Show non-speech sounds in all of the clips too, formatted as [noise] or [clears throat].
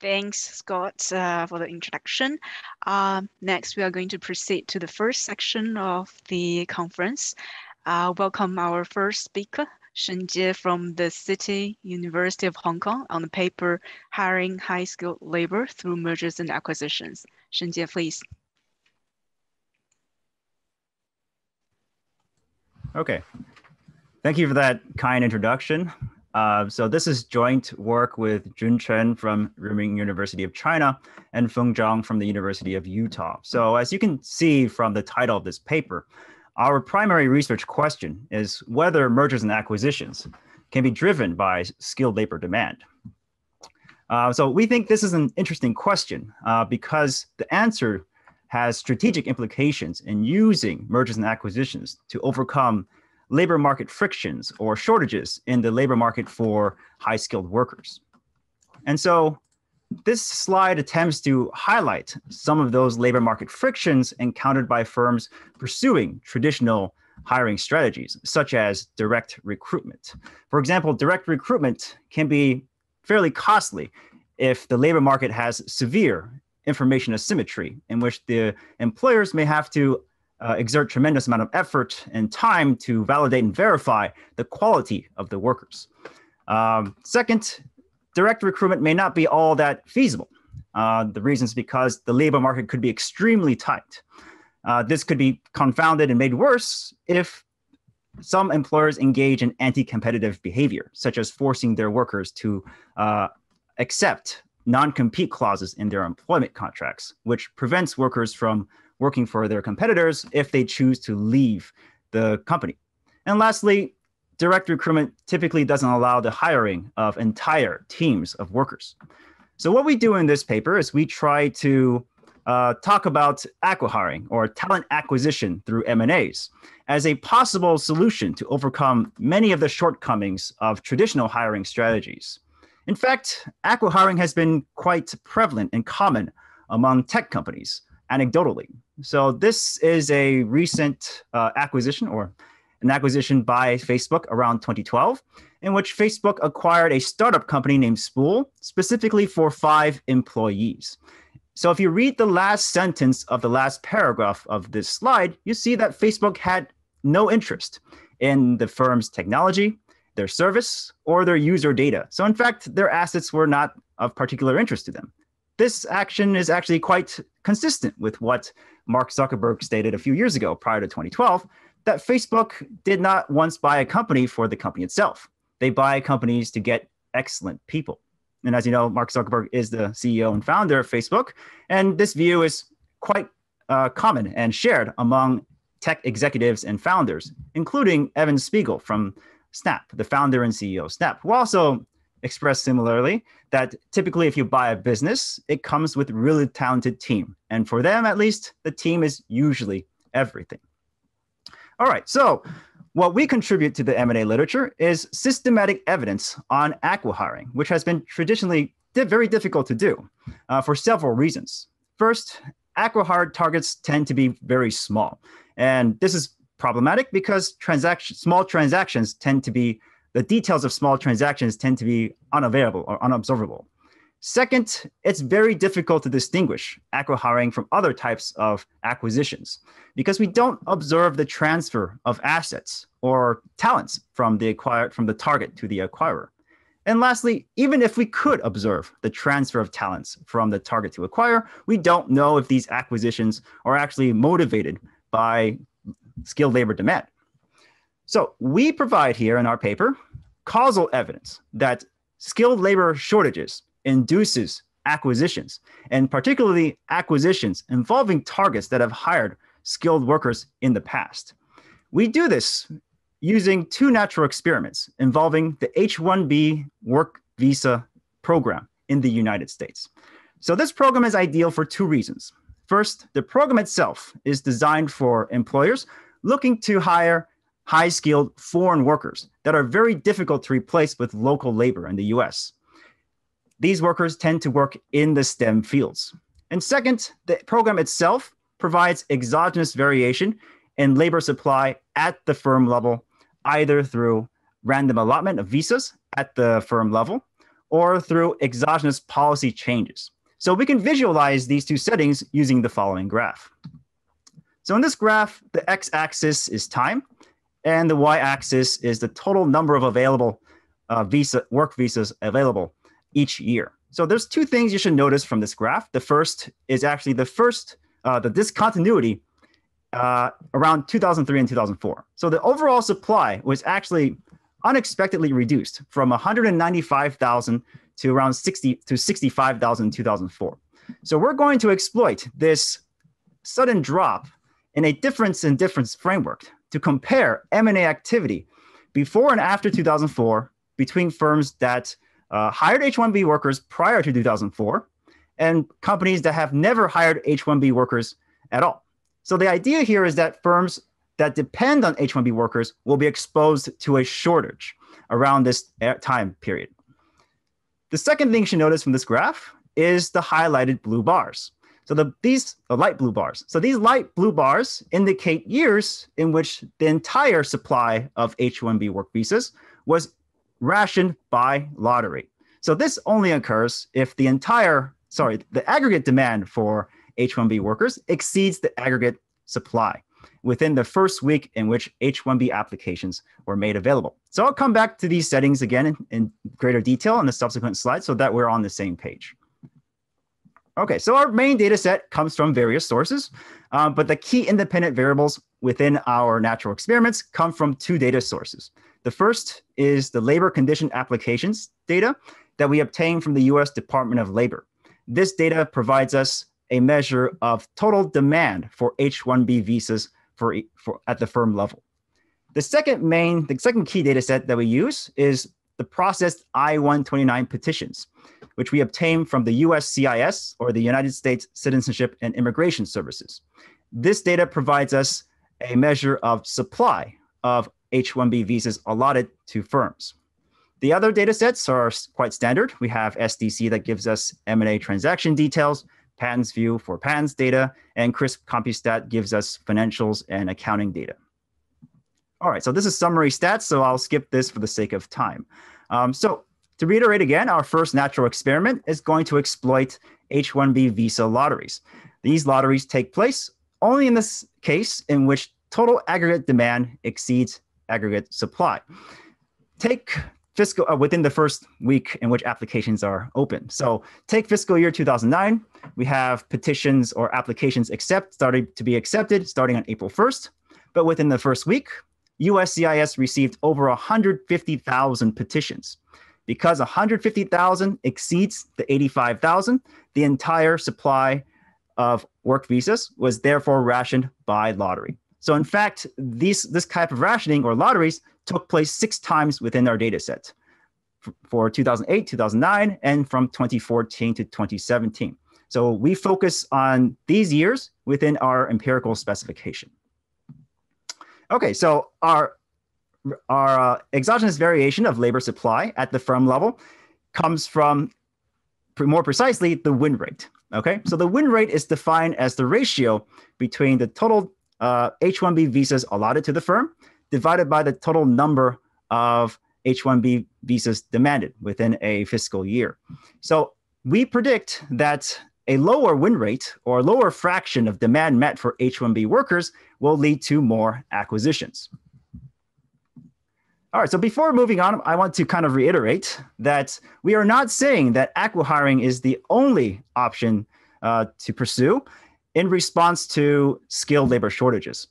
Thanks, Scott, uh, for the introduction. Uh, next, we are going to proceed to the first section of the conference. Uh, welcome our first speaker, Shen Jie from the City University of Hong Kong on the paper Hiring High-Skilled Labor Through Mergers and Acquisitions. Shen Jie, please. Okay. Thank you for that kind introduction. Uh, so this is joint work with Jun Chen from Renmin University of China and Feng Zhang from the University of Utah. So as you can see from the title of this paper, our primary research question is whether mergers and acquisitions can be driven by skilled labor demand. Uh, so we think this is an interesting question uh, because the answer has strategic implications in using mergers and acquisitions to overcome labor market frictions or shortages in the labor market for high skilled workers. And so this slide attempts to highlight some of those labor market frictions encountered by firms pursuing traditional hiring strategies, such as direct recruitment. For example, direct recruitment can be fairly costly if the labor market has severe information asymmetry, in which the employers may have to uh, exert tremendous amount of effort and time to validate and verify the quality of the workers. Um, second, direct recruitment may not be all that feasible. Uh, the reason is because the labor market could be extremely tight. Uh, this could be confounded and made worse if some employers engage in anti-competitive behavior, such as forcing their workers to uh, accept non-compete clauses in their employment contracts, which prevents workers from working for their competitors if they choose to leave the company. And lastly, direct recruitment typically doesn't allow the hiring of entire teams of workers. So what we do in this paper is we try to uh, talk about acquihiring or talent acquisition through M&As as a possible solution to overcome many of the shortcomings of traditional hiring strategies. In fact, acquihiring has been quite prevalent and common among tech companies, anecdotally. So this is a recent uh, acquisition or an acquisition by Facebook around 2012, in which Facebook acquired a startup company named Spool specifically for five employees. So if you read the last sentence of the last paragraph of this slide, you see that Facebook had no interest in the firm's technology, their service, or their user data. So in fact, their assets were not of particular interest to them. This action is actually quite consistent with what Mark Zuckerberg stated a few years ago, prior to 2012, that Facebook did not once buy a company for the company itself. They buy companies to get excellent people. And as you know, Mark Zuckerberg is the CEO and founder of Facebook. And this view is quite uh, common and shared among tech executives and founders, including Evan Spiegel from Snap, the founder and CEO of Snap, who also expressed similarly that typically if you buy a business, it comes with really talented team. And for them, at least, the team is usually everything. All right, so what we contribute to the M&A literature is systematic evidence on acquihiring, which has been traditionally very difficult to do uh, for several reasons. First, acquihire targets tend to be very small. And this is problematic because transaction, small transactions tend to be the details of small transactions tend to be unavailable or unobservable. Second, it's very difficult to distinguish acquihiring from other types of acquisitions because we don't observe the transfer of assets or talents from the acquired from the target to the acquirer. And lastly, even if we could observe the transfer of talents from the target to acquire, we don't know if these acquisitions are actually motivated by skilled labor demand. So we provide here in our paper causal evidence that skilled labor shortages induces acquisitions, and particularly acquisitions involving targets that have hired skilled workers in the past. We do this using two natural experiments involving the H-1B work visa program in the United States. So this program is ideal for two reasons. First, the program itself is designed for employers looking to hire high skilled foreign workers that are very difficult to replace with local labor in the US. These workers tend to work in the STEM fields. And second, the program itself provides exogenous variation in labor supply at the firm level, either through random allotment of visas at the firm level or through exogenous policy changes. So we can visualize these two settings using the following graph. So in this graph, the x-axis is time, and the y-axis is the total number of available uh, visa work visas available each year. So there's two things you should notice from this graph. The first is actually the first, uh, the discontinuity uh, around 2003 and 2004. So the overall supply was actually unexpectedly reduced from 195,000 to around 60 to 65,000 in 2004. So we're going to exploit this sudden drop in a difference in difference framework to compare M&A activity before and after 2004 between firms that uh, hired H-1B workers prior to 2004 and companies that have never hired H-1B workers at all. So the idea here is that firms that depend on H-1B workers will be exposed to a shortage around this time period. The second thing you should notice from this graph is the highlighted blue bars. So the, these the light blue bars. So these light blue bars indicate years in which the entire supply of H-1B work visas was rationed by lottery. So this only occurs if the entire, sorry, the aggregate demand for H-1B workers exceeds the aggregate supply within the first week in which H-1B applications were made available. So I'll come back to these settings again in, in greater detail in the subsequent slides so that we're on the same page. Okay, so our main data set comes from various sources, um, but the key independent variables within our natural experiments come from two data sources. The first is the labor condition applications data that we obtain from the US Department of Labor. This data provides us a measure of total demand for H-1B visas for, for at the firm level. The second main, the second key data set that we use is the processed I-129 petitions, which we obtain from the USCIS or the United States Citizenship and Immigration Services. This data provides us a measure of supply of H-1B visas allotted to firms. The other data sets are quite standard. We have SDC that gives us M&A transaction details, Patents View for patents data, and CRSP Compustat gives us financials and accounting data. All right, so this is summary stats, so I'll skip this for the sake of time. Um, so to reiterate again, our first natural experiment is going to exploit H-1B visa lotteries. These lotteries take place only in this case in which total aggregate demand exceeds aggregate supply. Take fiscal uh, within the first week in which applications are open. So take fiscal year 2009, we have petitions or applications accept started to be accepted starting on April 1st. But within the first week, USCIS received over 150,000 petitions. Because 150,000 exceeds the 85,000, the entire supply of work visas was therefore rationed by lottery. So in fact, these, this type of rationing or lotteries took place six times within our data set for 2008, 2009, and from 2014 to 2017. So we focus on these years within our empirical specification. Okay, so our, our uh, exogenous variation of labor supply at the firm level comes from, more precisely, the win rate. Okay, so the win rate is defined as the ratio between the total uh, H-1B visas allotted to the firm divided by the total number of H-1B visas demanded within a fiscal year. So we predict that a lower win rate or lower fraction of demand met for H-1B workers will lead to more acquisitions. All right, so before moving on, I want to kind of reiterate that we are not saying that acqui-hiring is the only option uh, to pursue in response to skilled labor shortages.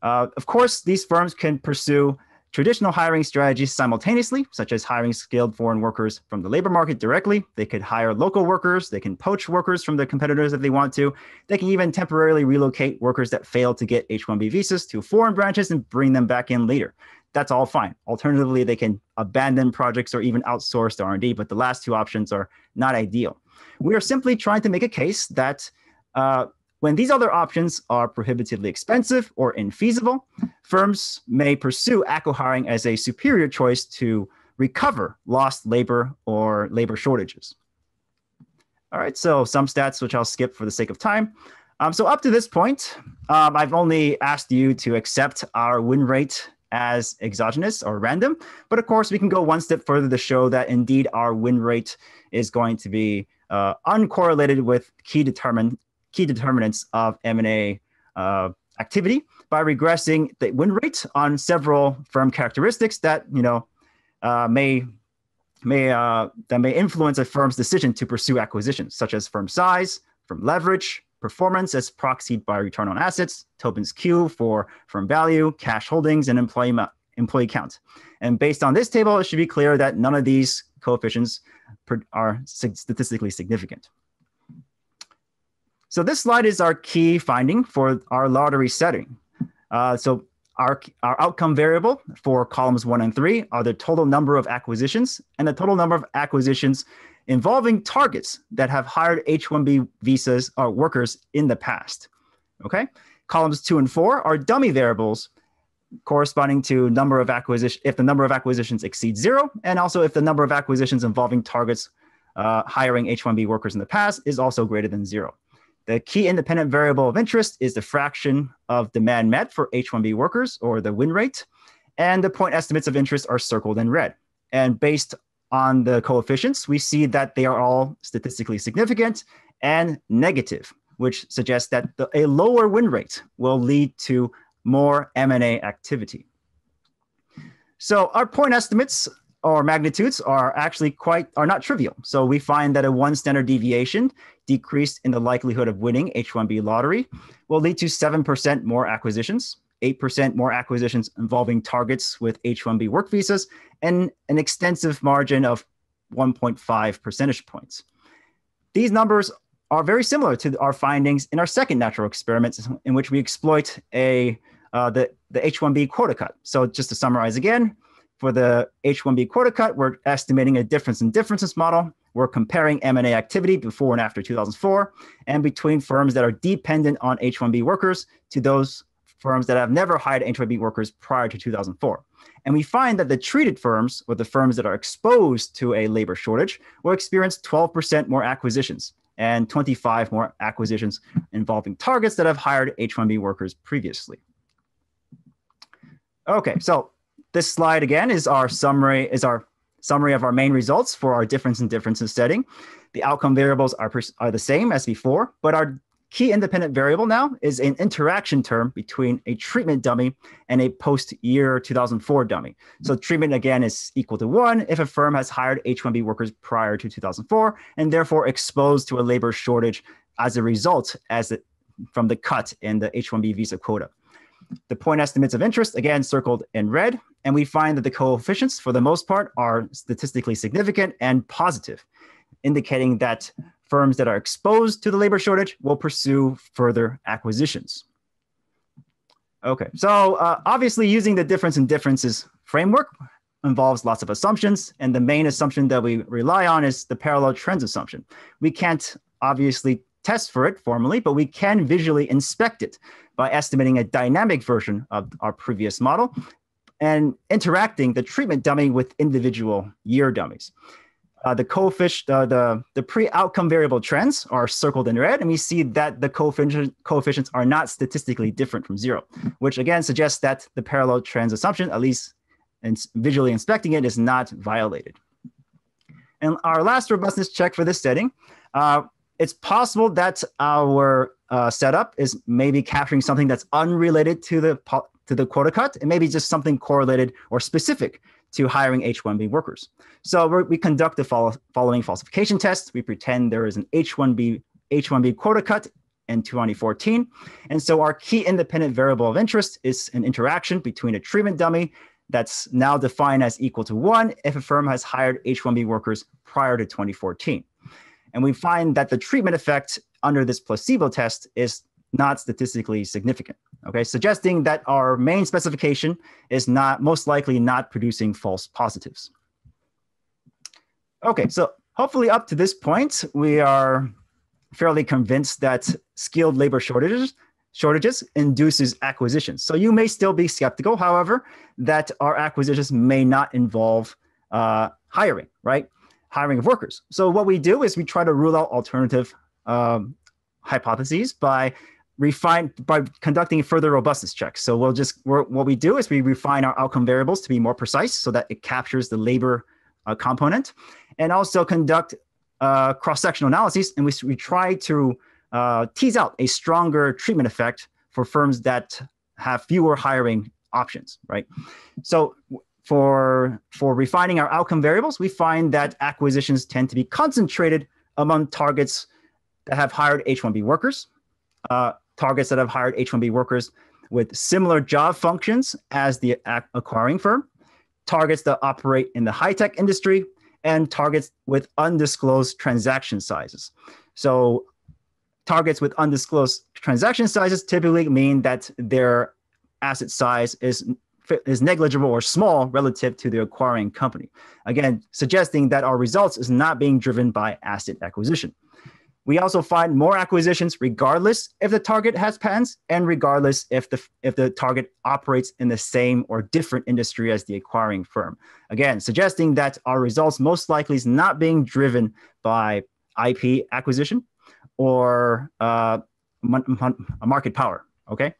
Uh, of course, these firms can pursue traditional hiring strategies simultaneously, such as hiring skilled foreign workers from the labor market directly. They could hire local workers. They can poach workers from their competitors if they want to. They can even temporarily relocate workers that fail to get H-1B visas to foreign branches and bring them back in later. That's all fine. Alternatively, they can abandon projects or even outsource the R&D, but the last two options are not ideal. We are simply trying to make a case that uh, when these other options are prohibitively expensive or infeasible, firms may pursue acqui-hiring as a superior choice to recover lost labor or labor shortages. All right, so some stats which I'll skip for the sake of time. Um, so up to this point, um, I've only asked you to accept our win rate as exogenous or random. But of course, we can go one step further to show that indeed our win rate is going to be uh, uncorrelated with key determin key determinants of M&A uh, activity by regressing the win rate on several firm characteristics that you know uh, may may uh, that may influence a firm's decision to pursue acquisitions, such as firm size, firm leverage, performance as proxied by return on assets, Tobin's Q for firm value, cash holdings, and employee employee count. And based on this table, it should be clear that none of these coefficients are statistically significant. So this slide is our key finding for our lottery setting. Uh, so our, our outcome variable for columns one and three are the total number of acquisitions and the total number of acquisitions involving targets that have hired H-1B visas or workers in the past. Okay, columns two and four are dummy variables corresponding to number of acquisition if the number of acquisitions exceeds zero, and also if the number of acquisitions involving targets uh, hiring H-1B workers in the past is also greater than zero. The key independent variable of interest is the fraction of demand met for H-1B workers or the win rate. And the point estimates of interest are circled in red. And based on the coefficients, we see that they are all statistically significant and negative, which suggests that the, a lower win rate will lead to more M&A activity. So our point estimates or magnitudes are actually quite are not trivial. So we find that a one standard deviation decreased in the likelihood of winning H1B lottery will lead to 7% more acquisitions, 8% more acquisitions involving targets with H1B work visas, and an extensive margin of 1.5 percentage points. These numbers are very similar to our findings in our second natural experiment, in which we exploit a uh, the, the H1B quota cut. So just to summarize again, for the H-1B quota cut, we're estimating a difference in differences model. We're comparing M&A activity before and after 2004 and between firms that are dependent on H-1B workers to those firms that have never hired H-1B workers prior to 2004. And we find that the treated firms, or the firms that are exposed to a labor shortage, will experience 12% more acquisitions and 25 more acquisitions involving targets that have hired H-1B workers previously. Okay, so this slide again is our summary is our summary of our main results for our difference in differences setting. The outcome variables are, are the same as before, but our key independent variable now is an interaction term between a treatment dummy and a post year 2004 dummy. So treatment again is equal to one if a firm has hired H1B workers prior to 2004 and therefore exposed to a labor shortage as a result as it, from the cut in the H1B visa quota. The point estimates of interest, again, circled in red, and we find that the coefficients, for the most part, are statistically significant and positive, indicating that firms that are exposed to the labor shortage will pursue further acquisitions. Okay, so uh, obviously using the difference in differences framework involves lots of assumptions, and the main assumption that we rely on is the parallel trends assumption. We can't obviously test for it formally, but we can visually inspect it by estimating a dynamic version of our previous model and interacting the treatment dummy with individual year dummies. Uh, the coefficient, uh, the, the pre-outcome variable trends are circled in red, and we see that the coefficient, coefficients are not statistically different from zero, which again suggests that the parallel trends assumption, at least in visually inspecting it, is not violated. And our last robustness check for this setting, uh, it's possible that our uh, setup is maybe capturing something that's unrelated to the to the quota cut, and maybe just something correlated or specific to hiring H-1B workers. So we conduct the follow, following falsification tests. We pretend there is an H-1B H-1B quota cut in 2014, and so our key independent variable of interest is an interaction between a treatment dummy that's now defined as equal to one if a firm has hired H-1B workers prior to 2014. And we find that the treatment effect under this placebo test is not statistically significant. Okay, suggesting that our main specification is not most likely not producing false positives. Okay, so hopefully up to this point, we are fairly convinced that skilled labor shortages shortages induces acquisitions. So you may still be skeptical, however, that our acquisitions may not involve uh, hiring, right? Hiring of workers. So what we do is we try to rule out alternative um, hypotheses by refine by conducting further robustness checks. So we'll just what we do is we refine our outcome variables to be more precise so that it captures the labor uh, component, and also conduct uh, cross-sectional analyses. And we, we try to uh, tease out a stronger treatment effect for firms that have fewer hiring options, right? So for for refining our outcome variables, we find that acquisitions tend to be concentrated among targets that have hired H-1B workers, uh, targets that have hired H-1B workers with similar job functions as the acquiring firm, targets that operate in the high-tech industry, and targets with undisclosed transaction sizes. So targets with undisclosed transaction sizes typically mean that their asset size is is negligible or small relative to the acquiring company. Again, suggesting that our results is not being driven by asset acquisition. We also find more acquisitions regardless if the target has patents and regardless if the if the target operates in the same or different industry as the acquiring firm. Again, suggesting that our results most likely is not being driven by IP acquisition or uh, market power. Okay.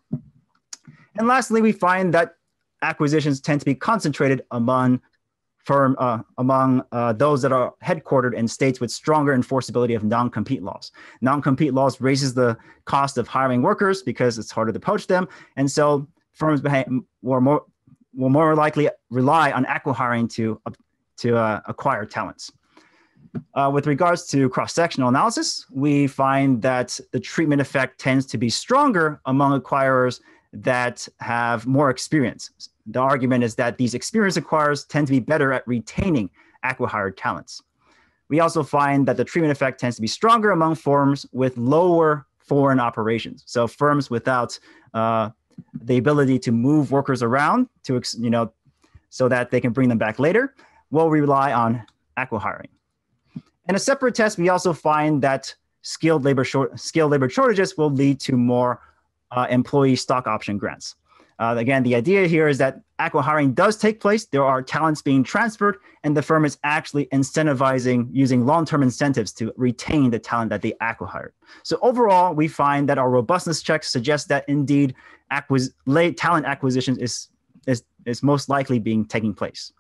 And lastly, we find that acquisitions tend to be concentrated among firm uh, among uh, those that are headquartered in states with stronger enforceability of non-compete laws. Non-compete laws raises the cost of hiring workers because it's harder to poach them, and so firms will more will more likely rely on acqui-hiring to to uh, acquire talents. Uh, with regards to cross-sectional analysis, we find that the treatment effect tends to be stronger among acquirers that have more experience. The argument is that these experienced acquirers tend to be better at retaining acqui-hired talents. We also find that the treatment effect tends to be stronger among firms with lower foreign operations. So firms without uh, the ability to move workers around to, you know, so that they can bring them back later, will rely on acqui-hiring. In a separate test, we also find that skilled labor short, skilled labor shortages will lead to more uh, employee stock option grants. Uh, again, the idea here is that acqui-hiring does take place. There are talents being transferred, and the firm is actually incentivizing using long-term incentives to retain the talent that they acqui-hired. So overall, we find that our robustness checks suggest that indeed acquis- late talent acquisition is, is, is most likely being taking place.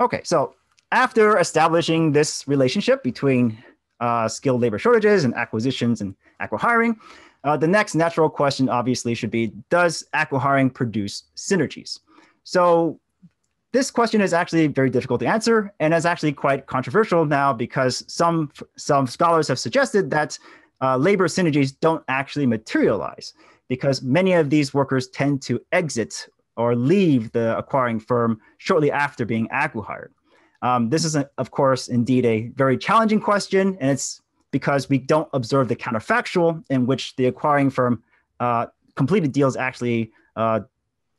Okay, so after establishing this relationship between uh, skilled labor shortages and acquisitions and acqui-hiring, uh, the next natural question obviously should be, does acqui-hiring produce synergies? So this question is actually very difficult to answer and is actually quite controversial now because some, some scholars have suggested that uh, labor synergies don't actually materialize because many of these workers tend to exit or leave the acquiring firm shortly after being acqui-hired. Um, this is, a, of course, indeed a very challenging question, and it's because we don't observe the counterfactual in which the acquiring firm uh, completed deals actually uh,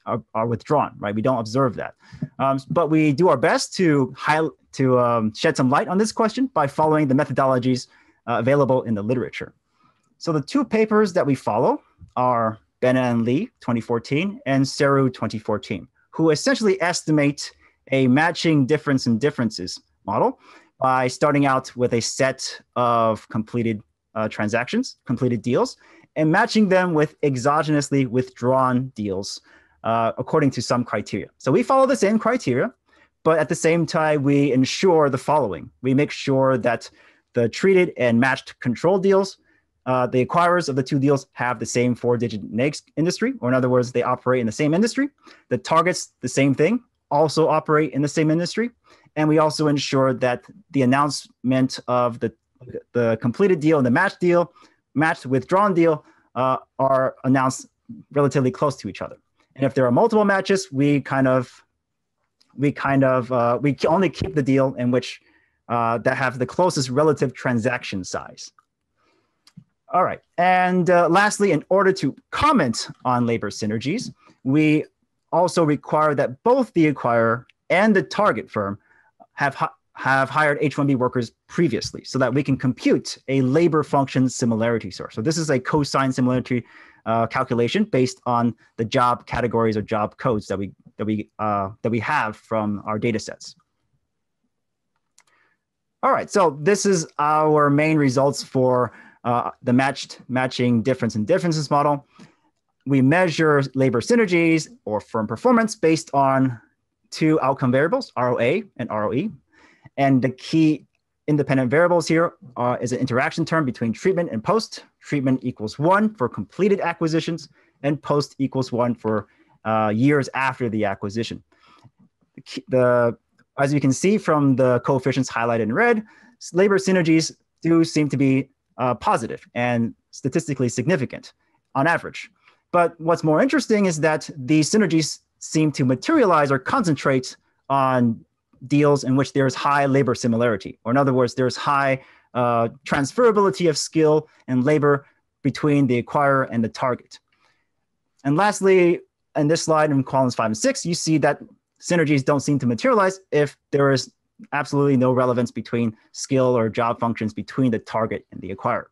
are, are, withdrawn, right? We don't observe that. Um, but we do our best to, high, to um, shed some light on this question by following the methodologies uh, available in the literature. So the two papers that we follow are Bena and Li, 2014, and Seru, 2014, who essentially estimate a matching difference in differences model by starting out with a set of completed uh, transactions, completed deals, and matching them with exogenously withdrawn deals uh, according to some criteria. So we follow the same criteria, but at the same time, we ensure the following. We make sure that the treated and matched control deals, uh, the acquirers of the two deals have the same four digit NAICS industry, or in other words, they operate in the same industry. The targets, the same thing, also operate in the same industry. And we also ensure that the announcement of the, the completed deal and the match deal, matched withdrawn deal, uh, are announced relatively close to each other. And if there are multiple matches, we kind of we kind of uh, we only keep the deal in which uh, that have the closest relative transaction size. All right. And uh, lastly, in order to comment on labor synergies, we also require that both the acquirer and the target firm have, have hired H-1B workers previously so that we can compute a labor function similarity source. So this is a cosine similarity uh, calculation based on the job categories or job codes that we, that we, uh, that we have from our data sets. All right, so this is our main results for uh, the matched matching difference in differences model. We measure labor synergies or firm performance based on two outcome variables, ROA and ROE. And the key independent variables here uh, is an interaction term between treatment and post. Treatment equals one for completed acquisitions and post equals one for uh, years after the acquisition. The, the, as you can see from the coefficients highlighted in red, labor synergies do seem to be uh, positive and statistically significant on average. But what's more interesting is that these synergies seem to materialize or concentrate on deals in which there's high labor similarity, or in other words, there's high uh, transferability of skill and labor between the acquirer and the target. And lastly, in this slide in columns five and six, you see that synergies don't seem to materialize if there is absolutely no relevance between skill or job functions between the target and the acquirer.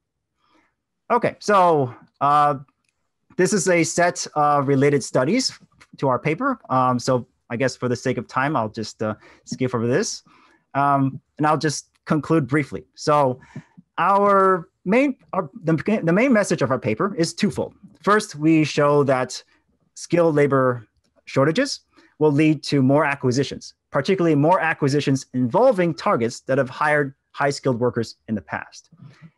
Okay, so uh, this is a set of related studies to our paper. Um, so I guess for the sake of time, I'll just uh, skip over this. Um, and I'll just conclude briefly. So our main, our, the, the main message of our paper is twofold. First, we show that skilled labor shortages will lead to more acquisitions, particularly more acquisitions involving targets that have hired high skilled workers in the past.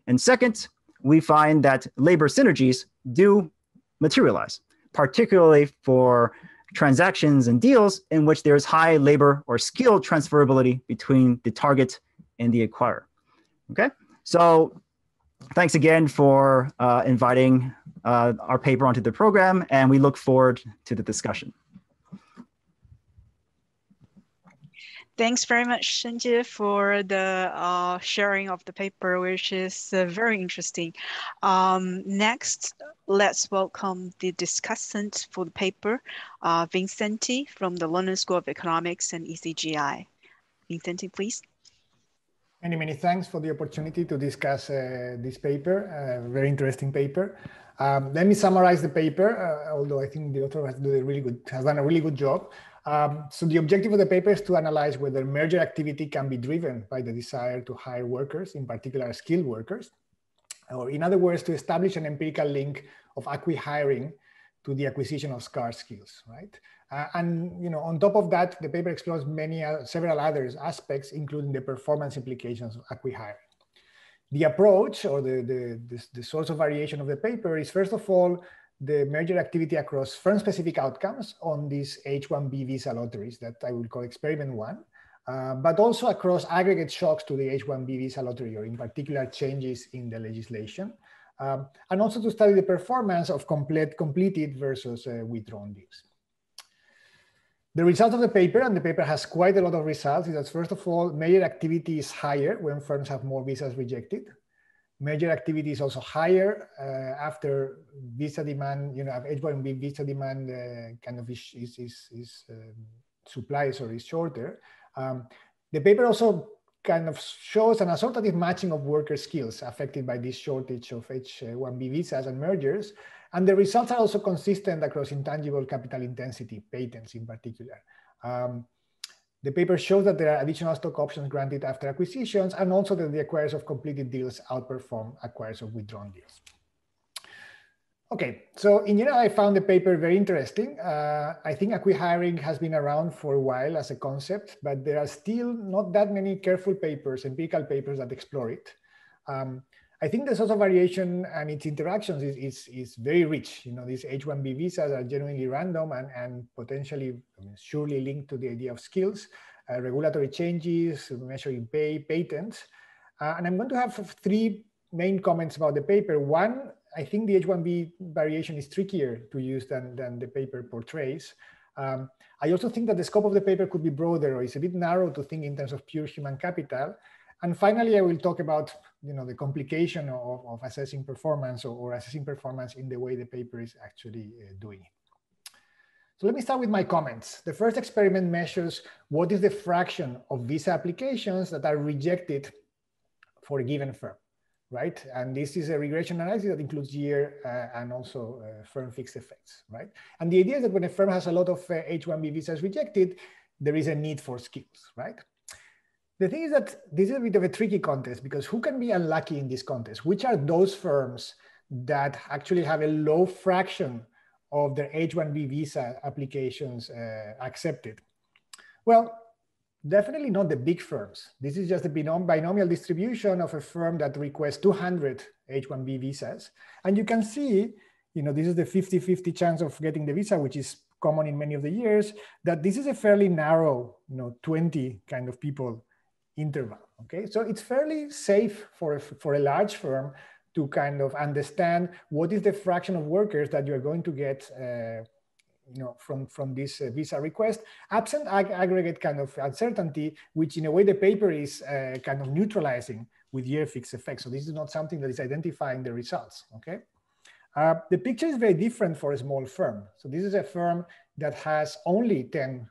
And second, we find that labor synergies do materialize, particularly for transactions and deals in which there's high labor or skill transferability between the target and the acquirer. Okay, so thanks again for uh, inviting uh, our paper onto the program, and we look forward to the discussion. Thanks very much, Shenjie, for the uh, sharing of the paper, which is uh, very interesting. Um, next, let's welcome the discussant for the paper, uh, Vicente from the London School of Economics and ECGI. Vicente, please. Many, many thanks for the opportunity to discuss uh, this paper, a very interesting paper. Um, let me summarize the paper, uh, although I think the author has, a really good, has done a really good job. Um, so the objective of the paper is to analyze whether merger activity can be driven by the desire to hire workers, in particular skilled workers, or in other words, to establish an empirical link of acqui-hiring to the acquisition of scarce skills, right? Uh, and you know, on top of that, the paper explores many uh, several other aspects, including the performance implications of acqui-hiring. The approach or the, the, the, the source of variation of the paper is first of all the merger activity across firm-specific outcomes on these H-1B visa lotteries that I will call experiment one, uh, but also across aggregate shocks to the H-1B visa lottery, or in particular changes in the legislation, um, and also to study the performance of complete, completed versus uh, withdrawn deals. The result of the paper, and the paper has quite a lot of results, is that first of all, merger activity is higher when firms have more visas rejected merger activity is also higher uh, after visa demand, you know, H1B visa demand uh, kind of is, is, is, is um, is shorter. Um, the paper also kind of shows an assortative matching of worker skills affected by this shortage of H1B visas and mergers. And the results are also consistent across intangible capital intensity, patents in particular. Um, the paper shows that there are additional stock options granted after acquisitions and also that the acquirers of completed deals outperform acquirers of withdrawn deals. Okay, so in general, I found the paper very interesting. Uh, I think acqui-hiring has been around for a while as a concept, but there are still not that many careful papers, empirical papers that explore it. Um, I think the source of variation and its interactions is, is, is very rich. You know, these H-1B visas are genuinely random and, and potentially I mean, surely linked to the idea of skills, uh, regulatory changes, measuring pay, patents. Uh, and I'm going to have three main comments about the paper. One, I think the H-1B variation is trickier to use than, than the paper portrays. Um, I also think that the scope of the paper could be broader or it's a bit narrow to think in terms of pure human capital. And finally, I will talk about you know, the complication of, of assessing performance or, or, assessing performance in the way the paper is actually uh, doing it. So let me start with my comments. The first experiment measures what is the fraction of visa applications that are rejected for a given firm, right? And this is a regression analysis that includes year uh, and also uh, firm fixed effects, right? And the idea is that when a firm has a lot of uh, H-1B visas rejected, there is a need for skills, right? The thing is that this is a bit of a tricky contest because who can be unlucky in this contest? Which are those firms that actually have a low fraction of their H-1B visa applications uh, accepted? Well, definitely not the big firms. This is just a binom binomial distribution of a firm that requests 200 H-1B visas. And you can see, you know, this is the 50-50 chance of getting the visa, which is common in many of the years, that this is a fairly narrow, you know, 20 kind of people interval, okay? So it's fairly safe for a, for a large firm to kind of understand what is the fraction of workers that you're going to get uh, you know, from, from this uh, visa request, absent ag aggregate kind of uncertainty, which in a way the paper is uh, kind of neutralizing with year fixed effects. So this is not something that is identifying the results, okay? Uh, the picture is very different for a small firm. So this is a firm that has only 10 uh,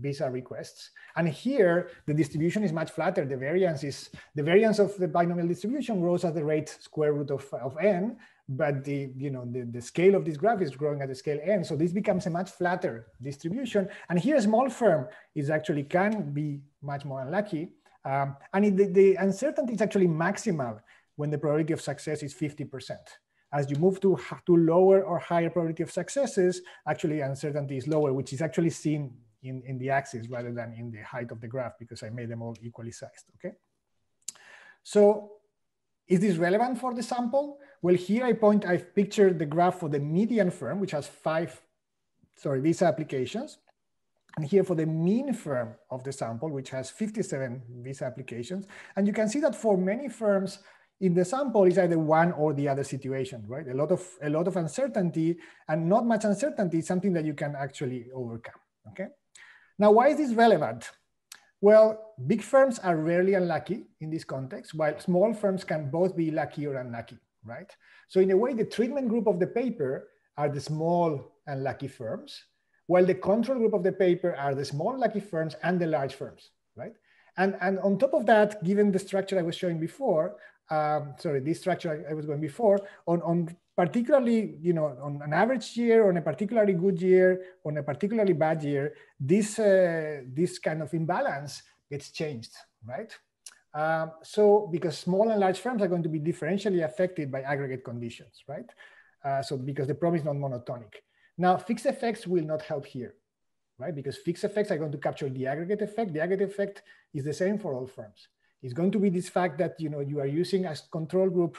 visa requests. And here the distribution is much flatter. The variance is, the variance of the binomial distribution grows at the rate square root of, of n, but the you know the, the scale of this graph is growing at the scale n so this becomes a much flatter distribution and here a small firm is actually can be much more unlucky um, and it, the, the, uncertainty is actually maximal when the probability of success is 50 percent as you move to to lower or higher probability of successes actually uncertainty is lower which is actually seen in in the axis rather than in the height of the graph because i made them all equally sized okay so is this relevant for the sample? Well, here I point, I've pictured the graph for the median firm, which has five, sorry, visa applications. And here for the mean firm of the sample, which has 57 visa applications. And you can see that for many firms in the sample is either one or the other situation, right? A lot of, a lot of uncertainty and not much uncertainty is something that you can actually overcome, okay? Now, why is this relevant? Well, big firms are rarely unlucky in this context, while small firms can both be lucky or unlucky, right? So in a way, the treatment group of the paper are the small unlucky firms, while the control group of the paper are the small lucky firms and the large firms, right? And, and on top of that, given the structure I was showing before, um, sorry, this structure I, I was going before, on, on particularly, you know, on an average year, on a particularly good year, on a particularly bad year, this, uh, this kind of imbalance gets changed, right? Um, so because small and large firms are going to be differentially affected by aggregate conditions, right? Uh, so because the problem is not monotonic. Now, fixed effects will not help here, right? Because fixed effects are going to capture the aggregate effect. The aggregate effect is the same for all firms. It's going to be this fact that, you know, you are using as control group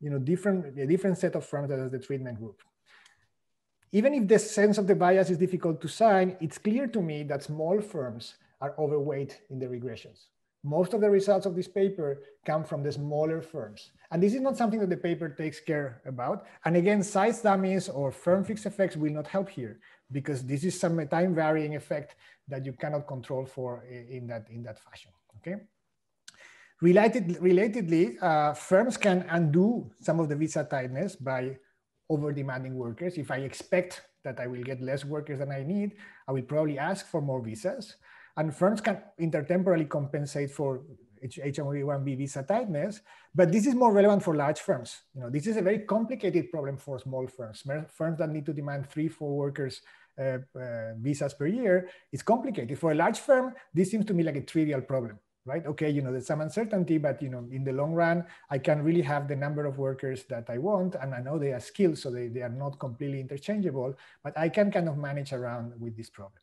you know, different, a different set of parameters as the treatment group. Even if the sense of the bias is difficult to sign, it's clear to me that small firms are overweight in the regressions. Most of the results of this paper come from the smaller firms. And this is not something that the paper takes care about. And again, size dummies or firm fixed effects will not help here because this is some time varying effect that you cannot control for eh, in that, in that fashion, okay? Related, relatedly, uh, firms can undo some of the visa tightness by over demanding workers. If I expect that I will get less workers than I need, I will probably ask for more visas. And firms can intertemporally compensate for H1B visa tightness, but this is more relevant for large firms. You know, this is a very complicated problem for small firms. Firms that need to demand three, four workers uh, uh, visas per year, it's complicated. For a large firm, this seems to me like a trivial problem right? Okay, you know, there's some uncertainty, but you know, in the long run, I can really have the number of workers that I want, and I know they are skilled, so they, they are not completely interchangeable, but I can kind of manage around with this problem.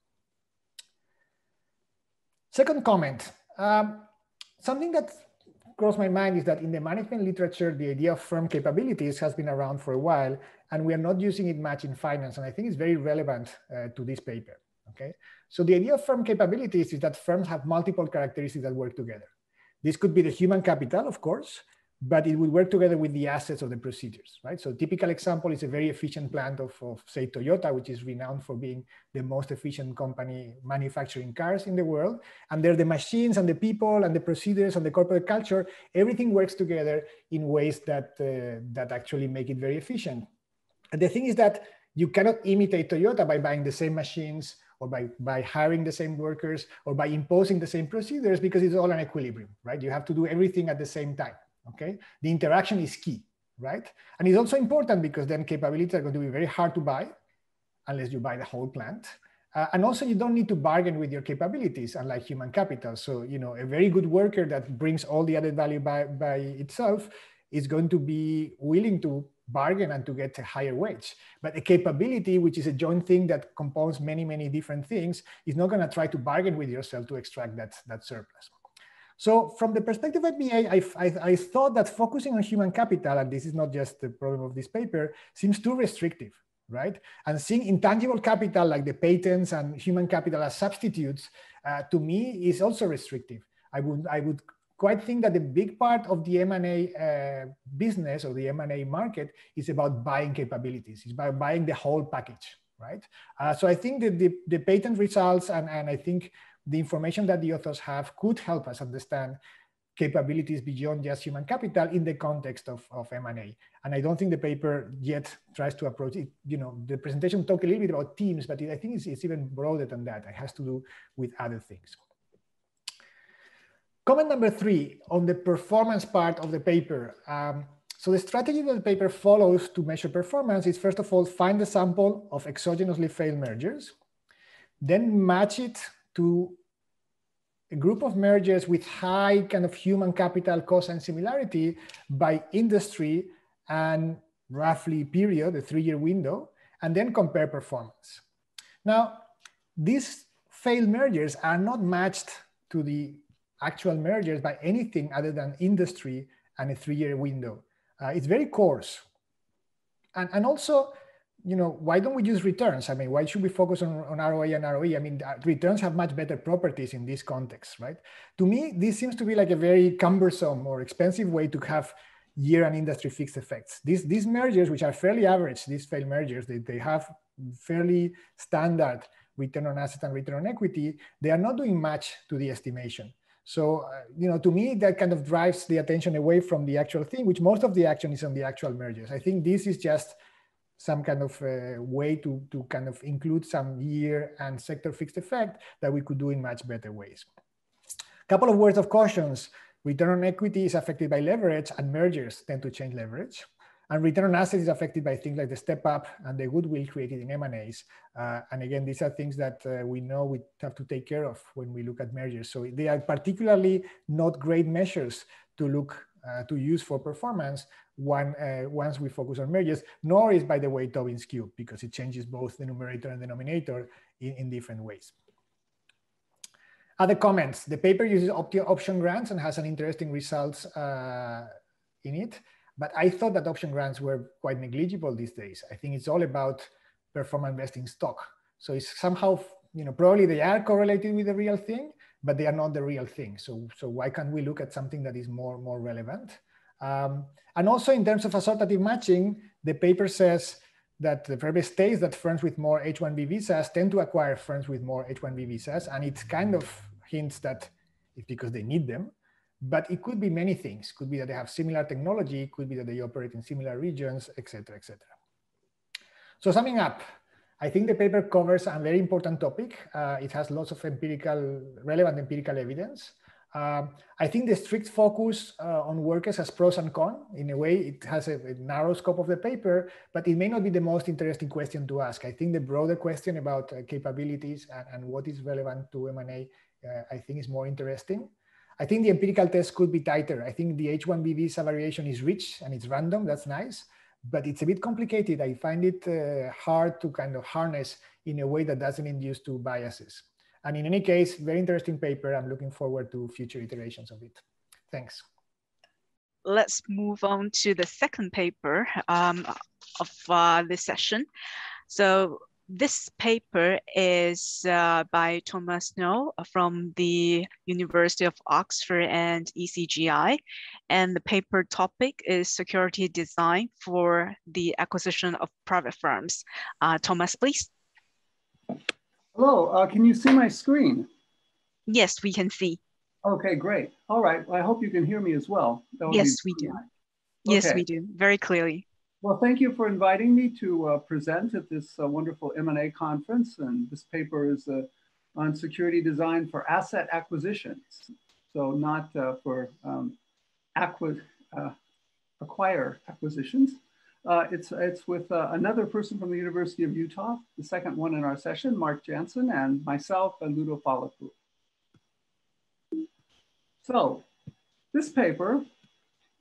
Second comment, um, something that crossed my mind is that in the management literature, the idea of firm capabilities has been around for a while, and we are not using it much in finance, and I think it's very relevant uh, to this paper. Okay, so the idea of firm capabilities is that firms have multiple characteristics that work together. This could be the human capital, of course, but it would work together with the assets of the procedures, right? So typical example is a very efficient plant of, of, say, Toyota, which is renowned for being the most efficient company manufacturing cars in the world. And there the machines and the people and the procedures and the corporate culture, everything works together in ways that, uh, that actually make it very efficient. And the thing is that you cannot imitate Toyota by buying the same machines, or by, by hiring the same workers or by imposing the same procedures because it's all an equilibrium, right? You have to do everything at the same time, okay? The interaction is key, right? And it's also important because then capabilities are going to be very hard to buy unless you buy the whole plant. Uh, and also you don't need to bargain with your capabilities, unlike human capital. So, you know, a very good worker that brings all the added value by, by itself is going to be willing to bargain and to get a higher wage. But a capability, which is a joint thing that compounds many, many different things, is not going to try to bargain with yourself to extract that, that surplus. So from the perspective of me, I, I, I, thought that focusing on human capital, and this is not just the problem of this paper, seems too restrictive, right? And seeing intangible capital like the patents and human capital as substitutes, uh, to me is also restrictive. I would, I would quite think that the big part of the M&A uh, business or the M&A market is about buying capabilities. It's about buying the whole package, right? Uh, so I think that the, the patent results and, and I think the information that the authors have could help us understand capabilities beyond just human capital in the context of, of M&A. And I don't think the paper yet tries to approach it. You know, the presentation talked a little bit about teams, but I think it's, it's even broader than that. It has to do with other things. Comment number three on the performance part of the paper. Um, so the strategy that the paper follows to measure performance is first of all, find the sample of exogenously failed mergers, then match it to a group of mergers with high kind of human capital cost and similarity by industry and roughly period, the three-year window, and then compare performance. Now, these failed mergers are not matched to the actual mergers by anything other than industry and a three-year window. Uh, it's very coarse. And, and also, you know, why don't we use returns? I mean, why should we focus on, on ROA and ROE? I mean, returns have much better properties in this context, right? To me, this seems to be like a very cumbersome or expensive way to have year and industry fixed effects. These, these mergers, which are fairly average, these failed mergers, they, they have fairly standard return on asset and return on equity. They are not doing much to the estimation. So, uh, you know, to me, that kind of drives the attention away from the actual thing, which most of the action is on the actual mergers. I think this is just some kind of uh, way to, to kind of include some year and sector fixed effect that we could do in much better ways. A couple of words of cautions. Return on equity is affected by leverage and mergers tend to change leverage. And return on assets is affected by things like the step up and the goodwill created in M&As. Uh, and again, these are things that uh, we know we have to take care of when we look at mergers. So they are particularly not great measures to look uh, to use for performance uh, once we focus on mergers, nor is, by the way, Tobin's Q, because it changes both the numerator and denominator in, in different ways. Other comments, the paper uses option grants and has an interesting results uh, in it. But I thought that option grants were quite negligible these days. I think it's all about performance vesting stock. So it's somehow, you know, probably they are correlated with the real thing, but they are not the real thing. So, so why can't we look at something that is more, more relevant? Um, and also in terms of assortative matching, the paper says that the paper states that firms with more H-1B visas tend to acquire firms with more H-1B visas. And it kind of hints that it's because they need them but it could be many things. Could be that they have similar technology, could be that they operate in similar regions, etc., etc. So summing up, I think the paper covers a very important topic. Uh, it has lots of empirical, relevant empirical evidence. Um, I think the strict focus uh, on workers has pros and cons. In a way, it has a, a, narrow scope of the paper, but it may not be the most interesting question to ask. I think the broader question about uh, capabilities and, and, what is relevant to M&A, uh, I think is more interesting. I think the empirical test could be tighter. I think the H1B visa variation is rich and it's random. That's nice, but it's a bit complicated. I find it uh, hard to kind of harness in a way that doesn't induce two biases. And in any case, very interesting paper. I'm looking forward to future iterations of it. Thanks. Let's move on to the second paper um, of uh, this session. So this paper is uh, by Thomas Noe from the University of Oxford and ECGI. And the paper topic is security design for the acquisition of private firms. Uh, Thomas, please. Hello, uh, can you see my screen? Yes, we can see. Okay, great. All right, well, I hope you can hear me as well. Yes, we do. Yes, we do, very clearly. Well, thank you for inviting me to uh, present at this uh, wonderful M&A conference. And this paper is uh, on security design for asset acquisitions. So not uh, for um, acqui uh, acquire acquisitions. Uh, it's, it's with another person from the University of Utah, the second one in our session, Mark Jansen, and myself and Ludo Phalippou. So this paper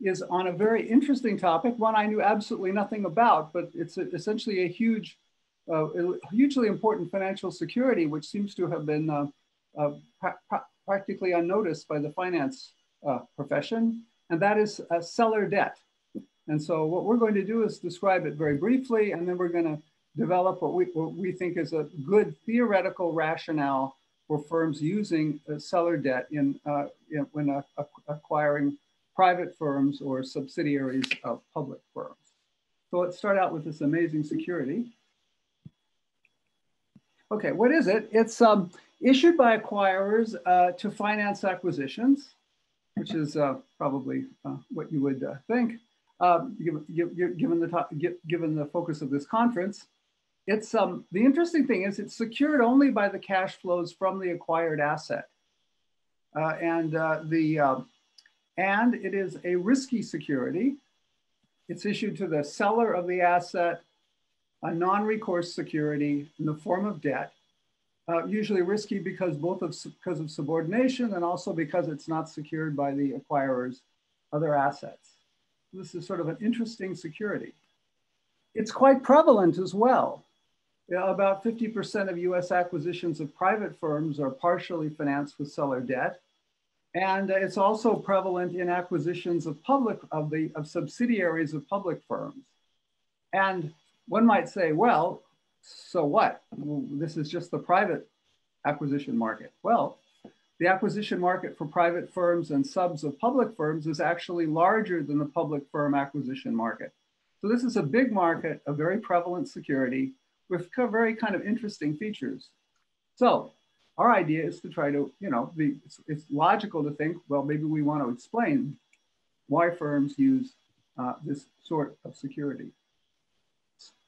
is on a very interesting topic, one I knew absolutely nothing about, but it's essentially a huge, uh, hugely important financial security, which seems to have been uh, uh, pra pra practically unnoticed by the finance uh, profession, and that is seller debt. And so what we're going to do is describe it very briefly, and then we're going to develop what we, what we think is a good theoretical rationale for firms using seller debt in, uh, in when uh, acquiring private firms or subsidiaries of public firms. So let's start out with this amazing security. Okay, what is it? It's um, issued by acquirers uh, to finance acquisitions, which is uh, probably uh, what you would uh, think, um, given, given, the top, given the focus of this conference. It's um, the interesting thing is it's secured only by the cash flows from the acquired asset. Uh, and uh, the and it is a risky security. It's issued to the seller of the asset, a non-recourse security in the form of debt, uh, usually risky because both of because of subordination and also because it's not secured by the acquirer's other assets. This is sort of an interesting security. It's quite prevalent as well. About 50% of US acquisitions of private firms are partially financed with seller debt. And it's also prevalent in acquisitions of public of the of subsidiaries of public firms. And one might say, well, so what? This is just the private acquisition market. Well, the acquisition market for private firms and subs of public firms is actually larger than the public firm acquisition market. So this is a big market, a very prevalent security with very kind of interesting features. So our idea is to try to, you know, the, it's, it's, logical to think, well, maybe we want to explain why firms use uh, this sort of security.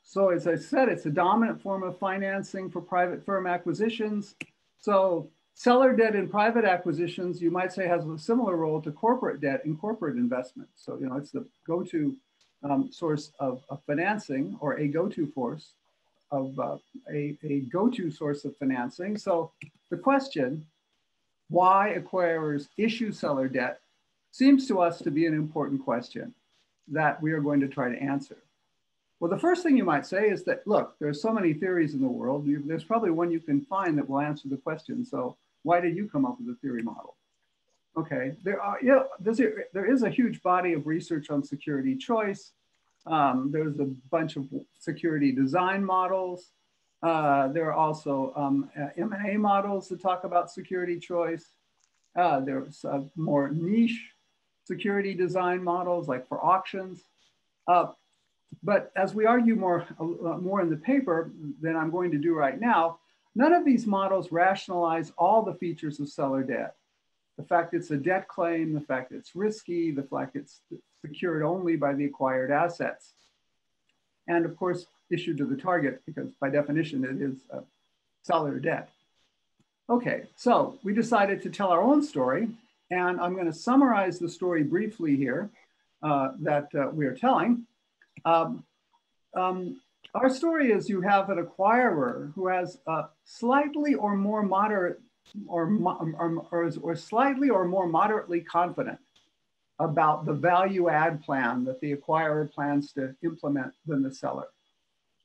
So as I said, it's a dominant form of financing for private firm acquisitions. So seller debt in private acquisitions, you might say has a similar role to corporate debt in corporate investment. So, you know, it's the go-to um, source of, of, financing or a go-to force of uh, a, a go-to source of financing. So the question, why acquirers issue seller debt, seems to us to be an important question that we are going to try to answer. Well, the first thing you might say is that, look, there's so many theories in the world. You, there's probably one you can find that will answer the question. So why did you come up with a theory model? Okay, there are, there's a, there is a huge body of research on security choice. Um, there's a bunch of security design models. Uh, there are also um, uh, M&A models that talk about security choice. Uh, there's uh, more niche security design models like for auctions. But as we argue more, more in the paper than I'm going to do right now, none of these models rationalize all the features of seller debt. The fact it's a debt claim, the fact it's risky, the fact it's secured only by the acquired assets. And of course, issued to the target because by definition, it is a seller debt. Okay, so we decided to tell our own story and I'm gonna summarize the story briefly here uh, that uh, we are telling. Um, um, our story is you have an acquirer who has a slightly or more moderate or, or, or, or slightly or more moderately confident about the value add plan that the acquirer plans to implement than the seller.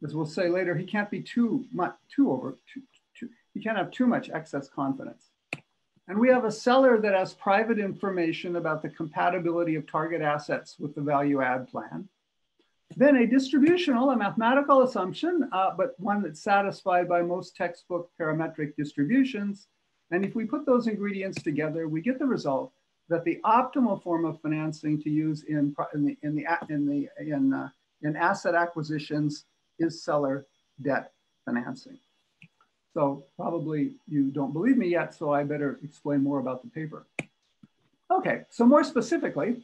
As we'll say later, he can't be too much, too over, too, too, he can't have too much excess confidence. And we have a seller that has private information about the compatibility of target assets with the value add plan. Then a distributional, a mathematical assumption, uh, but one that's satisfied by most textbook parametric distributions. And if we put those ingredients together, we get the result that the optimal form of financing to use in, in the, in the, in the, in, uh, in asset acquisitions is seller debt financing. So probably you don't believe me yet, so I better explain more about the paper. Okay, so more specifically,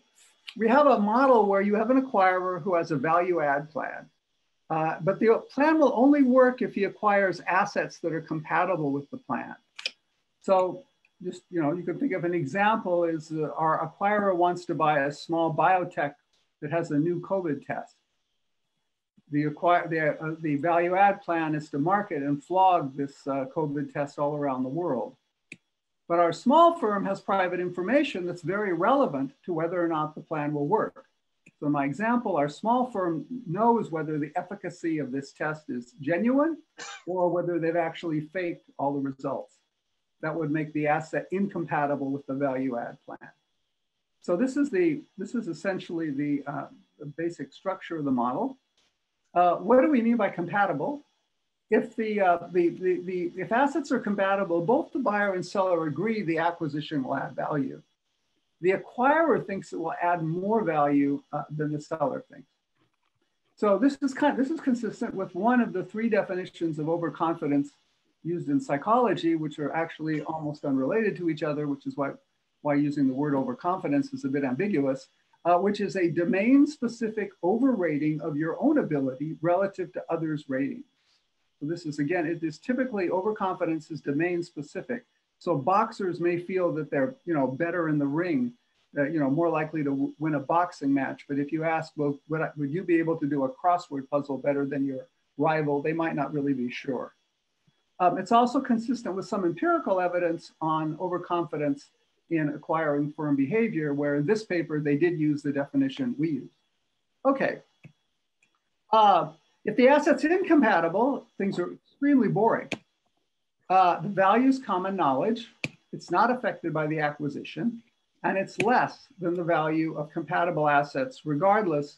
we have a model where you have an acquirer who has a value add plan. Uh, but the plan will only work if he acquires assets that are compatible with the plan. So just, you know, you can think of an example is uh, our acquirer wants to buy a small biotech that has a new COVID test. the acquire the, uh, the value add plan is to market and flog this uh, COVID test all around the world. But our small firm has private information that's very relevant to whether or not the plan will work. So my example, our small firm knows whether the efficacy of this test is genuine or whether they've actually faked all the results. That would make the asset incompatible with the value add plan. So this is the this is essentially the, uh, the basic structure of the model. Uh, what do we mean by compatible? If the, uh, the, the, the, if assets are compatible, both the buyer and seller agree the acquisition will add value. The acquirer thinks it will add more value uh, than the seller thinks. So this is kind this is consistent with one of the three definitions of overconfidence used in psychology, which are actually almost unrelated to each other, which is why, why using the word overconfidence is a bit ambiguous uh, which is a domain specific overrating of your own ability relative to others' ratings. So this is again, it is typically overconfidence is domain specific. So boxers may feel that they're you know better in the ring, uh, you know more likely to win a boxing match. But if you ask, well, would, I, would you be able to do a crossword puzzle better than your rival? They might not really be sure. Um, it's also consistent with some empirical evidence on overconfidence in acquiring firm behavior, where in this paper, they did use the definition we use. Okay. Uh, if the asset's incompatible, things are extremely boring. Uh, the value is common knowledge. It's not affected by the acquisition, and it's less than the value of compatible assets, regardless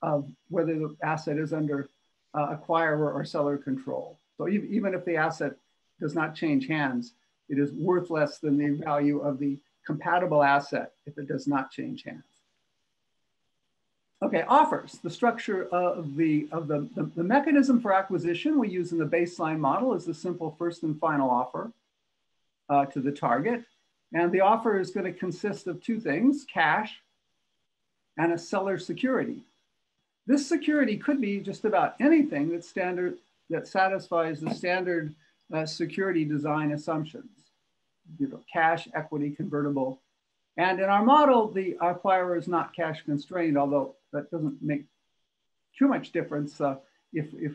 of whether the asset is under uh, acquirer or seller control. So even if the asset does not change hands, it is worth less than the value of the compatible asset if it does not change hands. Okay, offers, the structure of the, of the, the, the, mechanism for acquisition we use in the baseline model is the simple first and final offer uh, to the target. And the offer is gonna consist of two things, cash and a seller security. This security could be just about anything that standard that satisfies the standard uh, security design assumptions you know, cash, equity, convertible. And in our model, the acquirer is not cash constrained, although that doesn't make too much difference. Uh, if, if,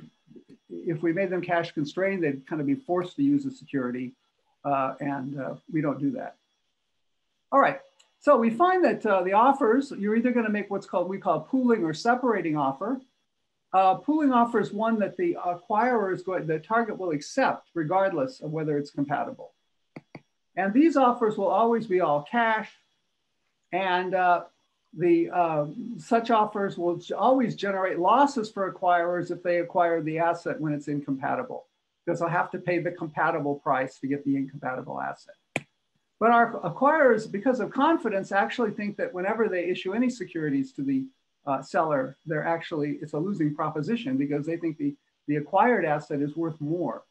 if we made them cash constrained, they'd kind of be forced to use the security, uh, and uh, we don't do that. All right, so we find that uh, the offers, you're either gonna make what's called, we call pooling or separating offer. Uh, pooling offer is one that the acquirer is going, the target will accept regardless of whether it's compatible. And these offers will always be all cash. And uh, the uh, such offers will always generate losses for acquirers if they acquire the asset when it's incompatible, because they'll have to pay the compatible price to get the incompatible asset. But our acquirers, because of confidence, actually think that whenever they issue any securities to the uh, seller, they're actually, it's a losing proposition because they think the, the acquired asset is worth more.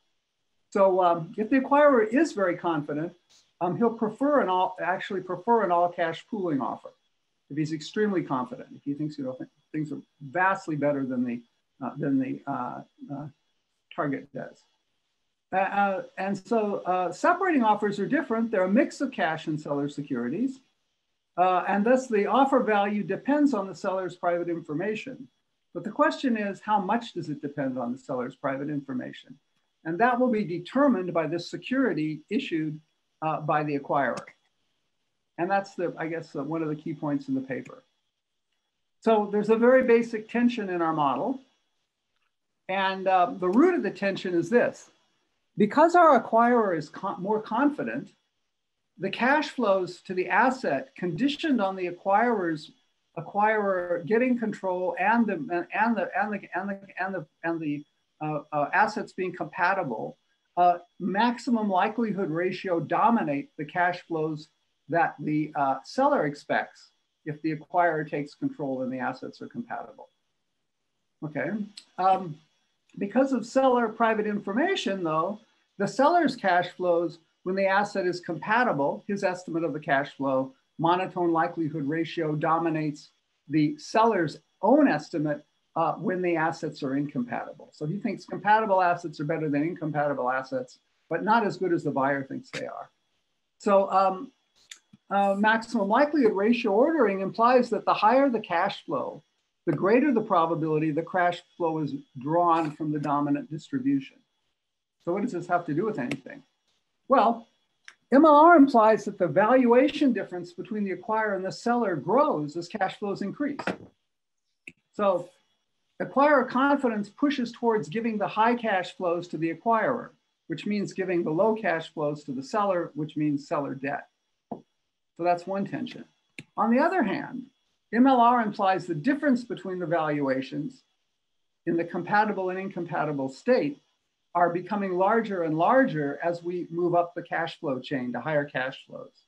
So um, if the acquirer is very confident, um, he'll prefer an all, actually prefer an all cash pooling offer. If he's extremely confident, if he thinks you know things are vastly better than the uh, than the uh, uh, target does. Uh, uh, and so uh, separating offers are different. They're a mix of cash and seller securities. And thus the offer value depends on the seller's private information. But the question is, how much does it depend on the seller's private information? And that will be determined by the security issued uh, by the acquirer. And that's the, I guess, uh, one of the key points in the paper. So there's a very basic tension in our model. And uh, the root of the tension is this. Because our acquirer is more confident, the cash flows to the asset conditioned on the acquirer's acquirer getting control and the and the and the and the and the, and the uh, uh, assets being compatible uh, maximum likelihood ratio dominate the cash flows that the uh, seller expects if the acquirer takes control and the assets are compatible. Okay. Um, because of seller private information, though, the seller's cash flows when the asset is compatible, his estimate of the cash flow, monotone likelihood ratio dominates the seller's own estimate uh, when the assets are incompatible. So he thinks compatible assets are better than incompatible assets, but not as good as the buyer thinks they are. So um, uh, maximum likelihood ratio ordering implies that the higher the cash flow, the greater the probability the cash flow is drawn from the dominant distribution. So what does this have to do with anything? Well, MLR implies that the valuation difference between the acquirer and the seller grows as cash flows increase. So acquirer confidence pushes towards giving the high cash flows to the acquirer, which means giving the low cash flows to the seller, which means seller debt. So that's one tension. On the other hand, MLR implies the difference between the valuations in the compatible and incompatible state are becoming larger and larger as we move up the cash flow chain to higher cash flows.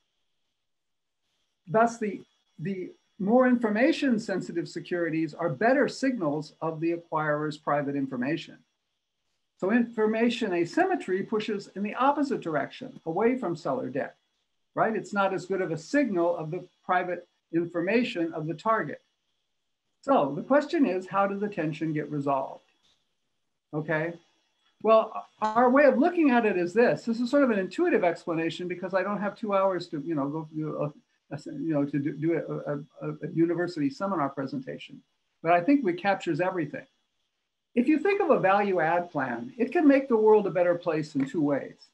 Thus, the, the more information sensitive securities are better signals of the acquirer's private information. So information asymmetry pushes in the opposite direction, away from seller debt, right? It's not as good of a signal of the private information of the target. So the question is, how does the tension get resolved? Okay, well, our way of looking at it is this. This is sort of an intuitive explanation because I don't have two hours to, you know, go through, a, a, you know, to do, do a, a, a university seminar presentation. But I think it captures everything. If you think of a value add plan, it can make the world a better place in two ways.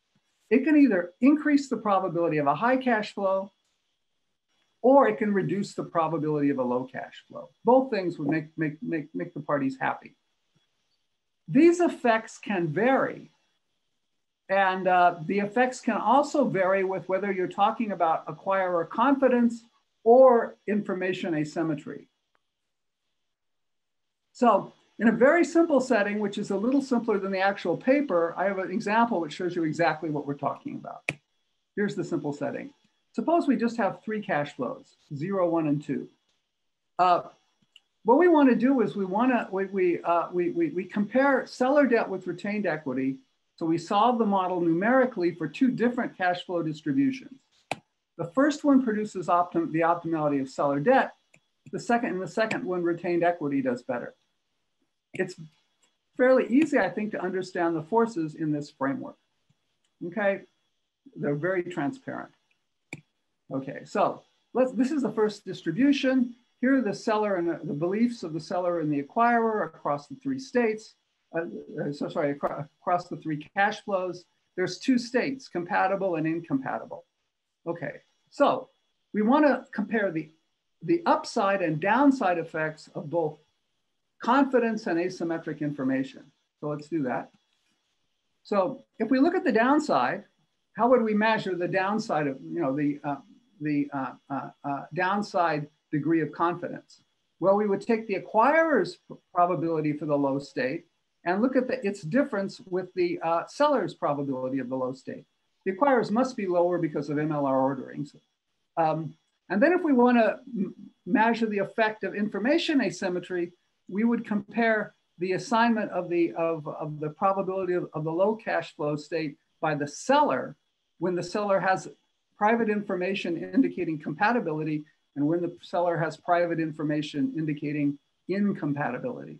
It can either increase the probability of a high cash flow, or it can reduce the probability of a low cash flow. Both things would make, make, make, make the parties happy. These effects can vary. And uh, the effects can also vary with whether you're talking about acquirer confidence or information asymmetry. So in a very simple setting, which is a little simpler than the actual paper, I have an example which shows you exactly what we're talking about. Here's the simple setting. Suppose we just have three cash flows, zero, one, and two. Uh, what we want to do is we want to we we, uh, we, we we compare seller debt with retained equity. So we solve the model numerically for two different cash flow distributions. The first one produces optim the optimality of seller debt. The second and the second one retained equity does better. It's fairly easy, I think, to understand the forces in this framework. Okay, they're very transparent. Okay, so let's. This is the first distribution. Here the seller and the, the beliefs of the seller and the acquirer across the three states. Uh, uh so sorry, across, across the three cash flows. There's two states, compatible and incompatible. Okay, so we want to compare the, the upside and downside effects of both confidence and asymmetric information. So let's do that. So if we look at the downside, how would we measure the downside of, you know, the, uh, the uh, uh, uh downside degree of confidence? Well, we would take the acquirer's probability for the low state and look at the, its difference with the uh, seller's probability of the low state. The acquirers must be lower because of MLR orderings. Um, and then if we want to measure the effect of information asymmetry, we would compare the assignment of the, of, of the probability of, of the low cash flow state by the seller when the seller has private information indicating compatibility and when the seller has private information indicating incompatibility.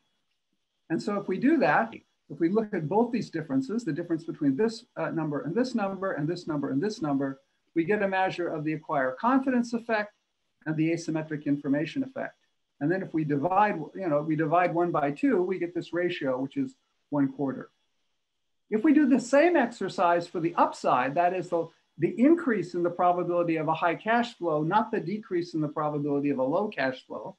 And so if we do that, if we look at both these differences, the difference between this uh, number and this number and this number and this number, we get a measure of the acquire confidence effect and the asymmetric information effect. And then if we divide, you know, we divide one by two, we get this ratio, which is one quarter. If we do the same exercise for the upside, that is the the increase in the probability of a high cash flow, not the decrease in the probability of a low cash flow.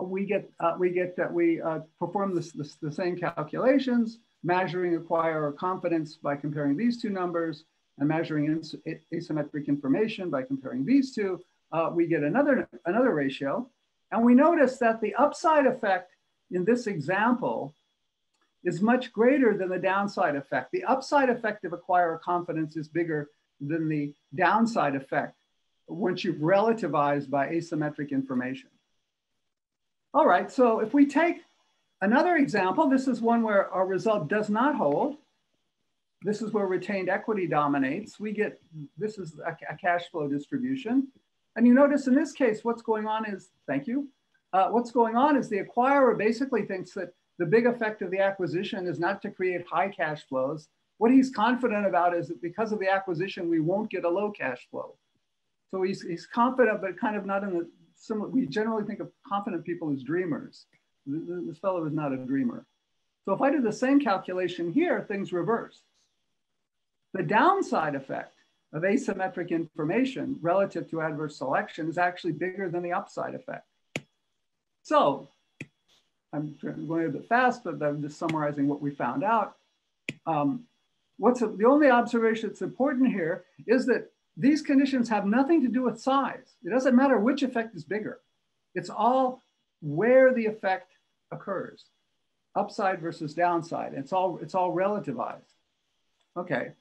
We get, uh, we get that we uh, perform this, this, the same calculations, measuring acquirer confidence by comparing these two numbers and measuring asymmetric information by comparing these two. Uh, we get another, another ratio. And we notice that the upside effect in this example is much greater than the downside effect. The upside effect of acquire confidence is bigger than the downside effect once you've relativized by asymmetric information. All right, so if we take another example, this is one where our result does not hold. This is where retained equity dominates. We get, this is a, a cash flow distribution. And you notice in this case, what's going on is, thank you. Uh, what's going on is the acquirer basically thinks that the big effect of the acquisition is not to create high cash flows. What he's confident about is that because of the acquisition, we won't get a low cash flow. So he's, he's confident, but kind of not in the similar, we generally think of confident people as dreamers. This fellow is not a dreamer. So if I do the same calculation here, things reverse. The downside effect of asymmetric information relative to adverse selection is actually bigger than the upside effect. So I'm going a bit fast, but I'm just summarizing what we found out. Um, what's the only observation that's important here is that these conditions have nothing to do with size. It doesn't matter which effect is bigger. It's all where the effect occurs, upside versus downside. It's all, it's all relativized. Okay.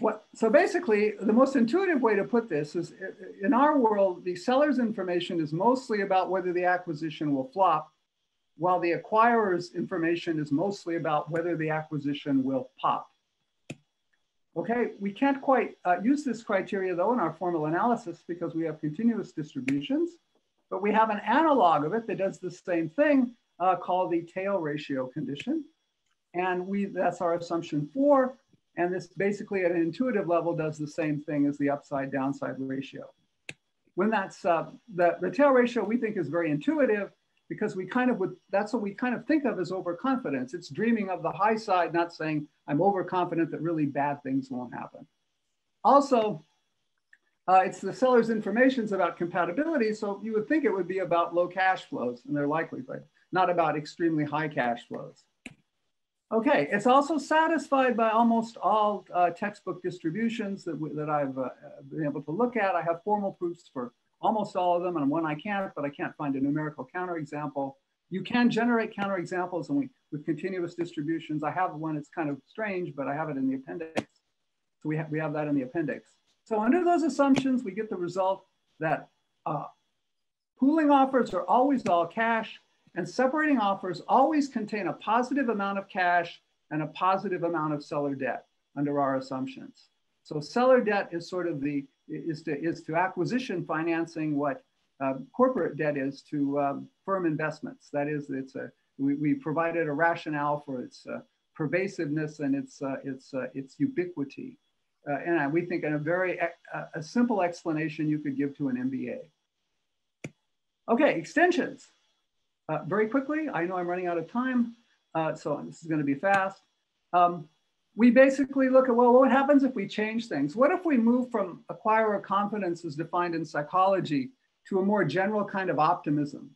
What, so basically, the most intuitive way to put this is in our world, the seller's information is mostly about whether the acquisition will flop, while the acquirer's information is mostly about whether the acquisition will pop. Okay, we can't quite uh, use this criteria though in our formal analysis because we have continuous distributions, but we have an analog of it that does the same thing uh, called the tail ratio condition. And we that's our assumption four. And this basically at an intuitive level does the same thing as the upside downside ratio. When that's uh, the, the tail ratio we think is very intuitive because we kind of would, that's what we kind of think of as overconfidence. It's dreaming of the high side, not saying I'm overconfident that really bad things won't happen. Also, uh, it's the seller's information about compatibility. So you would think it would be about low cash flows and their likelihood, not about extremely high cash flows. Okay, it's also satisfied by almost all uh, textbook distributions that, that I've uh, been able to look at. I have formal proofs for almost all of them, and one I can't, but I can't find a numerical counterexample. You can generate counterexamples and we, with continuous distributions. I have one, it's kind of strange, but I have it in the appendix. So we have, we have that in the appendix. So under those assumptions, we get the result that uh, pooling offers are always all cash, and separating offers always contain a positive amount of cash and a positive amount of seller debt under our assumptions. So seller debt is sort of the, is to, is to acquisition financing what uh, corporate debt is to um, firm investments. That is, it's a, we, we provided a rationale for its uh, pervasiveness and its, uh, its, uh, its ubiquity. Uh, and we think in a very, a simple explanation you could give to an MBA. Okay, extensions. Uh, very quickly, I know I'm running out of time, uh, so this is going to be fast. Um, we basically look at, well, what happens if we change things? What if we move from acquirer confidence as defined in psychology to a more general kind of optimism?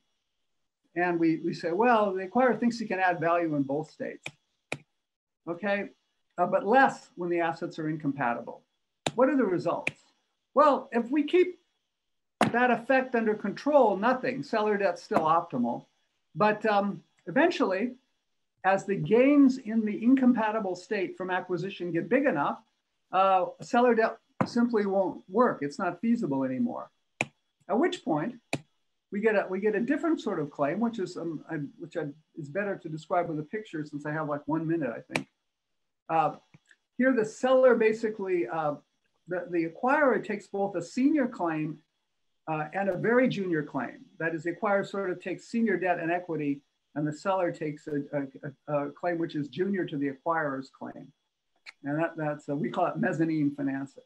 And we, we say, well, the acquirer thinks he can add value in both states. Okay, uh, but less when the assets are incompatible. What are the results? Well, if we keep that effect under control, nothing, seller debt's still optimal. But um, eventually, as the gains in the incompatible state from acquisition get big enough, uh, seller debt simply won't work. It's not feasible anymore. At which point, we get a we get a different sort of claim, which is um, I, which I, is better to describe with a picture since I have like one minute, I think. Uh, here, the seller basically uh, the, the acquirer takes both a senior claim uh, and a very junior claim. That is, the acquirer sort of takes senior debt and equity, and the seller takes a, a, a claim which is junior to the acquirer's claim. And that, that's, a, we call it mezzanine financing.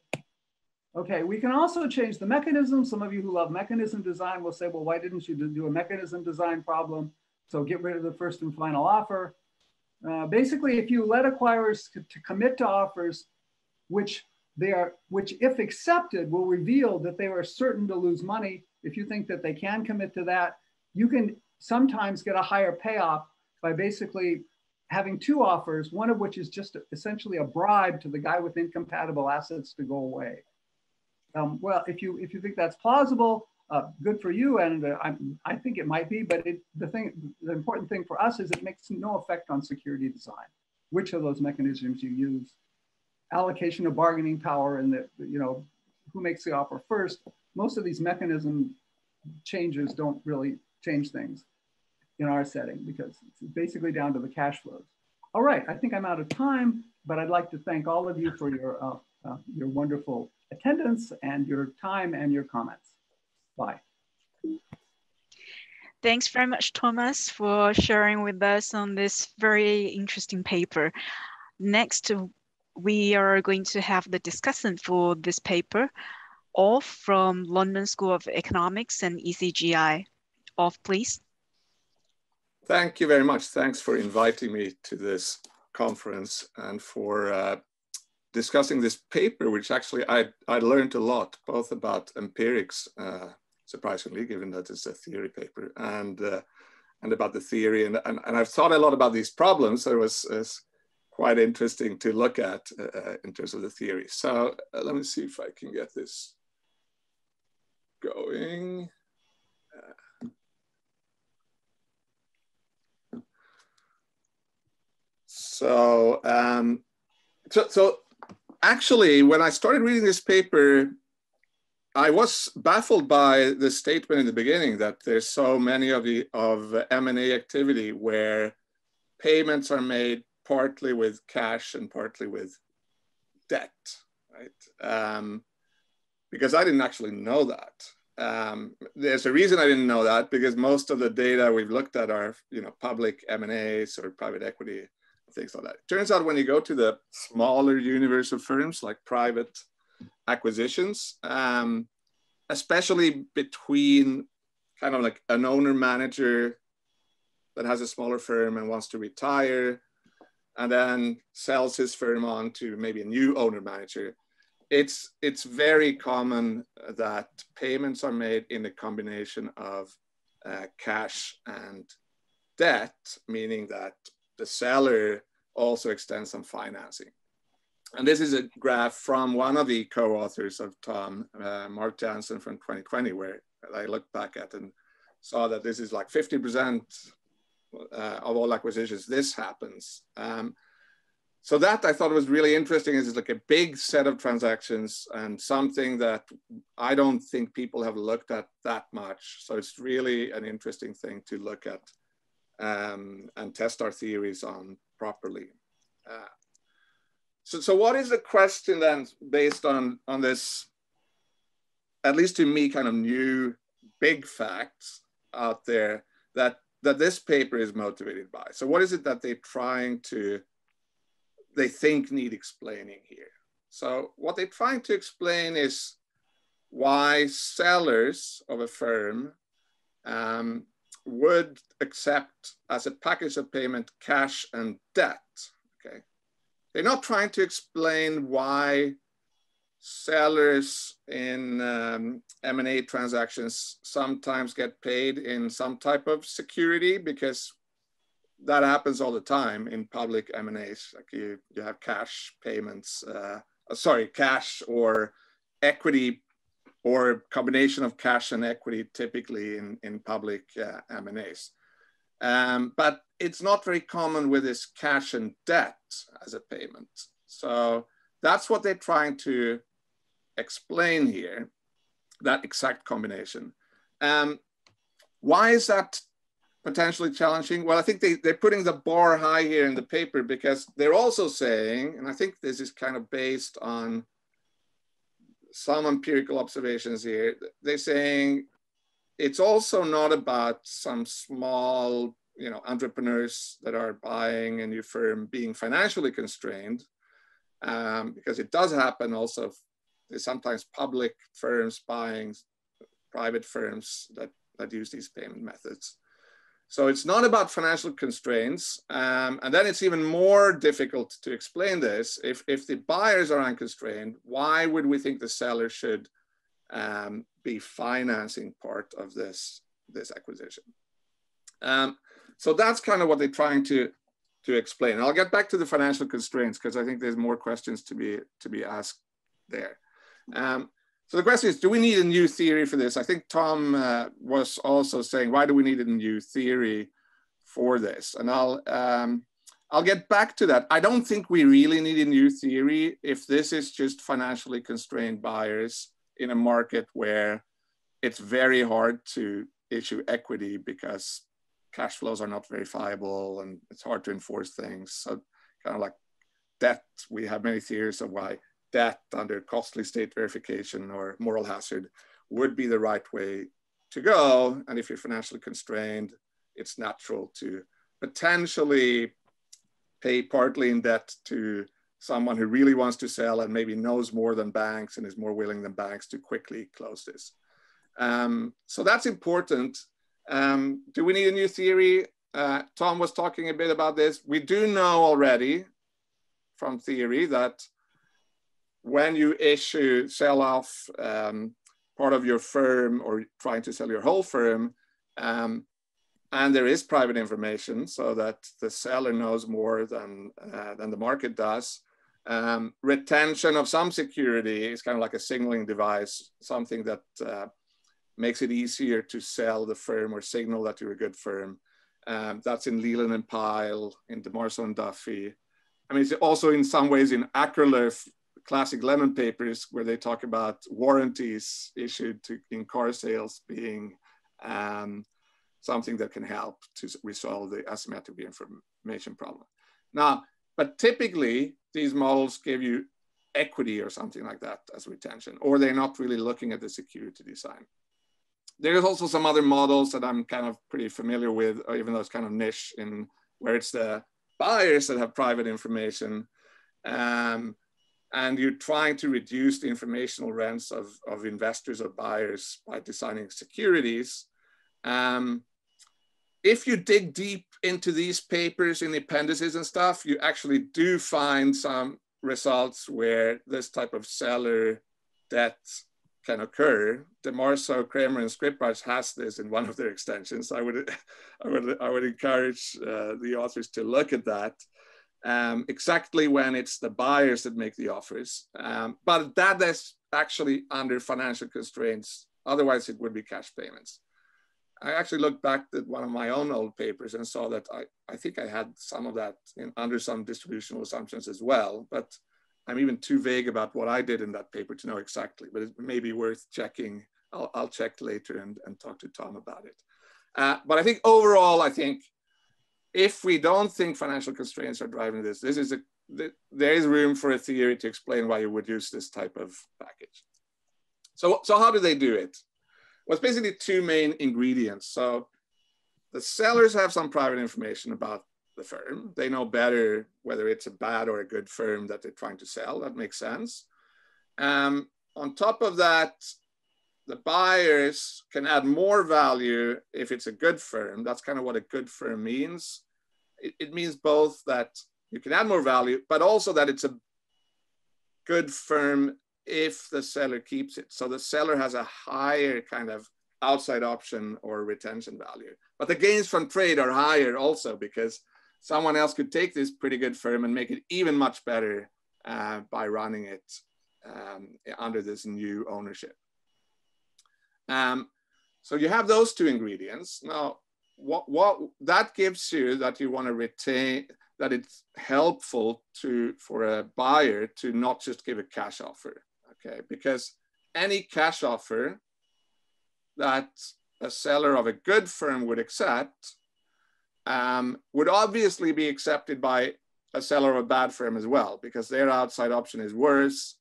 Okay, we can also change the mechanism. Some of you who love mechanism design will say, well, why didn't you do a mechanism design problem? So get rid of the first and final offer. Uh, basically, if you let acquirers to commit to offers which they are, which if accepted will reveal that they are certain to lose money. If you think that they can commit to that, you can sometimes get a higher payoff by basically having two offers, one of which is just essentially a bribe to the guy with incompatible assets to go away. Um, well, if you if you think that's plausible, uh, good for you, and uh, I, I think it might be. But it, the thing, the important thing for us is it makes no effect on security design. Which of those mechanisms you use allocation of bargaining power and the, you know, who makes the offer first, most of these mechanism changes don't really change things in our setting because it's basically down to the cash flows. All right, I think I'm out of time, but I'd like to thank Ulf of you for your, uh, uh, your wonderful attendance and your time and your comments. Bye. Thanks very much, Thomas, for sharing with us on this very interesting paper. Next, we are going to have the discussion for this paper. all from London School of Economics and ECGI. Ulf, please. Thank you very much. Thanks for inviting me to this conference and for uh, discussing this paper, which actually I, I learned a lot, both about empirics, uh, surprisingly, given that it's a theory paper, and uh, and about the theory. And, and, and, I've thought a lot about these problems. So it was, it was quite interesting to look at uh, in terms of the theory. So uh, let me see if I can get this going. So, um, so, so actually, when I started reading this paper, I was baffled by the statement in the beginning that there's so many of the of M&A activity where payments are made partly with cash and partly with debt, right? Um, because I didn't actually know that. Um, there's a reason I didn't know that because most of the data we've looked at are, you know, public M&As or private equity things like that. Turns out when you go to the smaller universe of firms like private acquisitions, um, especially between kind of like an owner manager that has a smaller firm and wants to retire and then sells his firm on to maybe a new owner manager. It's, it's very common that payments are made in a combination of uh, cash and debt, meaning that the seller also extends some financing. And this is a graph from one of the co-authors of Tom, uh, Mark Jansen from 2020, where I looked back at and saw that this is like 50% uh, of all acquisitions, this happens. Um, so that I thought was really interesting is like a big set of transactions and something that I don't think people have looked at that much. So it's really an interesting thing to look at um, and test our theories on properly. Uh, so, so what is the question then based on, on this, at least to me, kind of new big facts out there that, that this paper is motivated by? So what is it that they're trying to, they think need explaining here? So what they're trying to explain is why sellers of a firm um, would accept as a package of payment cash and debt. Okay, they're not trying to explain why sellers in um, M&A transactions sometimes get paid in some type of security because that happens all the time in public M&As. Like you, you have cash payments, uh, sorry, cash or equity or a combination of cash and equity typically in, in public uh, M&As. Um, but it's not very common with this cash and debt as a payment. So that's what they're trying to explain here, that exact combination. Um, why is that potentially challenging? Well, I think they, they're putting the bar high here in the paper because they're also saying, and I think this is kind of based on some empirical observations here. They're saying it's also not about some small, you know, entrepreneurs that are buying a new firm being financially constrained, um, because it does happen also. Sometimes public firms buying private firms that, that use these payment methods. So it's not about financial constraints. Um, and then it's even more difficult to explain this. If, if the buyers are unconstrained, why would we think the seller should um, be financing part of this, this acquisition? Um, so that's kind of what they're trying to, to explain. And I'll get back to the financial constraints because I think there's more questions to be, to be asked there. Um, so the question is, do we need a new theory for this? I think Tom uh, was also saying, why do we need a new theory for this? And I'll, um, I'll get back to that. I don't think we really need a new theory if this is just financially constrained buyers in a market where it's very hard to issue equity because cash flows are not verifiable and it's hard to enforce things. So kind of like debt, we have many theories of why debt under costly state verification or moral hazard would be the right way to go. And if you're financially constrained, it's natural to potentially pay partly in debt to someone who really wants to sell and maybe knows more than banks and is more willing than banks to quickly close this. Um, so that's important. Um, do we need a new theory? Uh, Tom was talking a bit about this. We do know already from theory that when you issue, sell off um, part of your firm or trying to sell your whole firm, um, and there is private information so that the seller knows more than, uh, than the market does. Um, retention of some security is kind of like a signaling device, something that uh, makes it easier to sell the firm or signal that you're a good firm. Um, that's in Leland and Pyle, in DeMarzo and Duffie. I mean, it's also in some ways in Akerlof, classic lemon papers, where they talk about warranties issued to, in car sales being um, something that can help to resolve the asymmetric information problem. Now, but typically these models give you equity or something like that as retention, or they're not really looking at the security design. There's also some other models that I'm kind of pretty familiar with, even though it's kind of niche in where it's the buyers that have private information. Um, and you're trying to reduce the informational rents of, of investors or buyers by designing securities. Um, if you dig deep into these papers in the appendices and stuff, you actually do find some results where this type of seller debt can occur. DeMarzo, Kremer, and Skrzypacz has this in one of their extensions. I would, [laughs] I would, I would encourage uh, the authors to look at that. Um, exactly when it's the buyers that make the offers. Um, but that is actually under financial constraints. Otherwise, it would be cash payments. I actually looked back at one of my own old papers and saw that I, I think I had some of that in, under some distributional assumptions as well, but I'm even too vague about what I did in that paper to know exactly, but it may be worth checking. I'll, I'll check later and, and talk to Tom about it. Uh, but I think overall, I think if we don't think financial constraints are driving this, this is a, there is room for a theory to explain why you would use this type of package. So, so how do they do it? Well, it's basically two main ingredients. So the sellers have some private information about the firm. They know better whether it's a bad or a good firm that they're trying to sell. That makes sense. Um, on top of that, the buyers can add more value if it's a good firm. That's kind of what a good firm means. It, it means both that you can add more value, but also that it's a good firm if the seller keeps it. So the seller has a higher kind of outside option or retention value. But the gains from trade are higher also because someone else could take this pretty good firm and make it even much better uh, by running it um, under this new ownership. Um, so you have those two ingredients. Now, what, what that gives you that you want to retain, that it's helpful to for a buyer to not just give a cash offer okay? Because any cash offer that a seller of a good firm would accept um, would obviously be accepted by a seller of a bad firm as well, because their outside option is worse.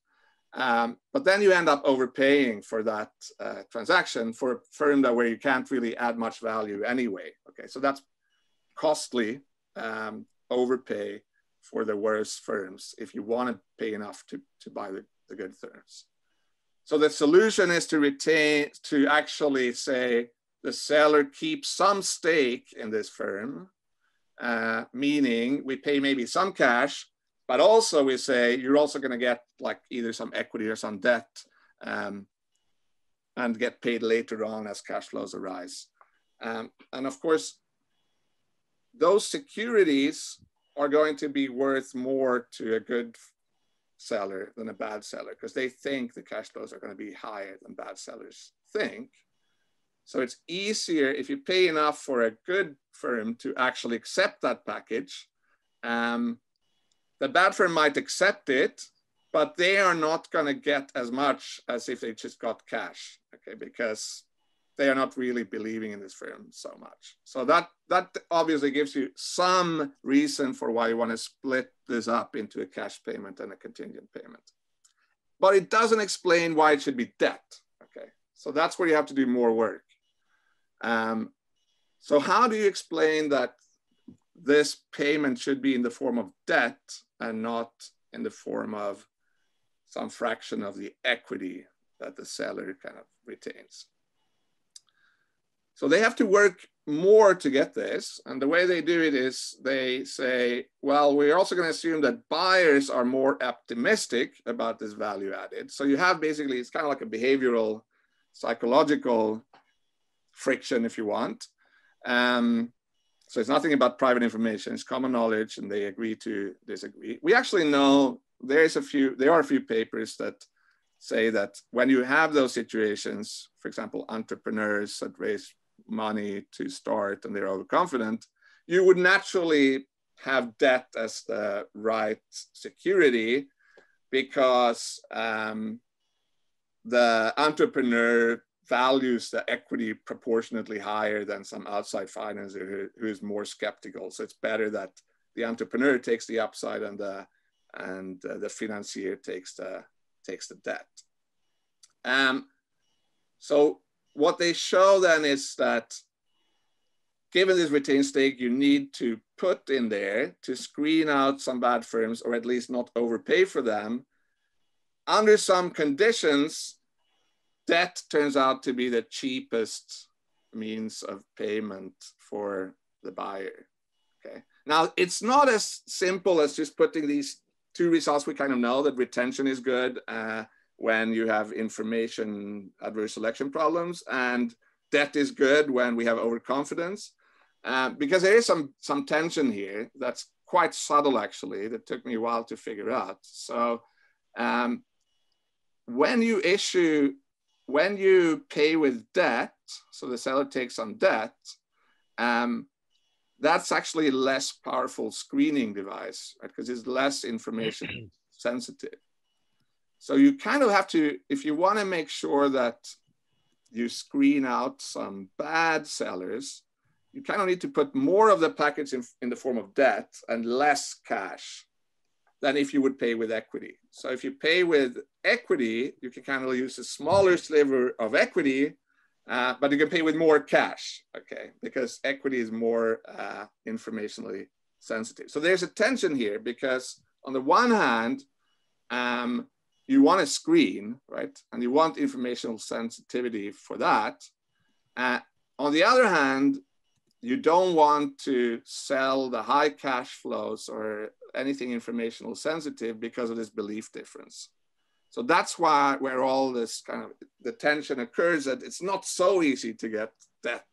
Um, but then you end up overpaying for that uh, transaction for a firm that where you can't really add much value anyway. Okay, so that's costly um, overpay for the worst firms if you want to pay enough to, to buy the the good firms. So the solution is to retain, to actually say the seller keeps some stake in this firm, uh, meaning we pay maybe some cash, but also we say you're also going to get like either some equity or some debt um, and get paid later on as cash flows arise. Um, and of course, those securities are going to be worth more to a good seller than a bad seller because they think the cash flows are going to be higher than bad sellers think. So it's easier if you pay enough for a good firm to actually accept that package. Um, the bad firm might accept it, but they are not going to get as much as if they just got cash, okay? Because they are not really believing in this firm so much. So that, that obviously gives you some reason for why you want to split this up into a cash payment and a contingent payment. But it doesn't explain why it should be debt, okay? So that's where you have to do more work. Um, so how do you explain that this payment should be in the form of debt and not in the form of some fraction of the equity that the seller kind of retains. So they have to work more to get this. And the way they do it is they say, well, we're also going to assume that buyers are more optimistic about this value added. So you have basically, it's kind of like a behavioral, psychological friction, if you want. Um, so it's nothing about private information, it's common knowledge, and they agree to disagree. We actually know there's a few, there are a few papers that say that when you have those situations, for example, entrepreneurs that raise money to start and they're overconfident, you would naturally have debt as the right security because um, the entrepreneur values the equity proportionately higher than some outside financer who, who is more skeptical. So it's better that the entrepreneur takes the upside and the and uh, the financier takes the takes the debt. Um, so what they show then is that given this retained stake, you need to put in there to screen out some bad firms or at least not overpay for them. Under some conditions, debt turns out to be the cheapest means of payment for the buyer. Okay. Now it's not as simple as just putting these two results. We kind of know that retention is good uh, when you have information adverse selection problems, and debt is good when we have overconfidence. Uh, because there is some some tension here that's quite subtle actually that took me a while to figure out. So um, when you issue when you pay with debt, so the seller takes on debt, um, that's actually a less powerful screening device, right? Because it's less information [clears throat] sensitive. So you kind of have to, if you want to make sure that you screen out some bad sellers, you kind of need to put more of the package in, in the form of debt and less cash than if you would pay with equity. So if you pay with equity, you can kind of use a smaller sliver of equity, uh, but you can pay with more cash, okay? Because equity is more uh, informationally sensitive. So there's a tension here because on the one hand, um, you want a screen, right? And you want informational sensitivity for that. Uh, on the other hand, you don't want to sell the high cash flows or anything informational sensitive because of this belief difference. So that's why where all this kind of the tension occurs that it's not so easy to get debt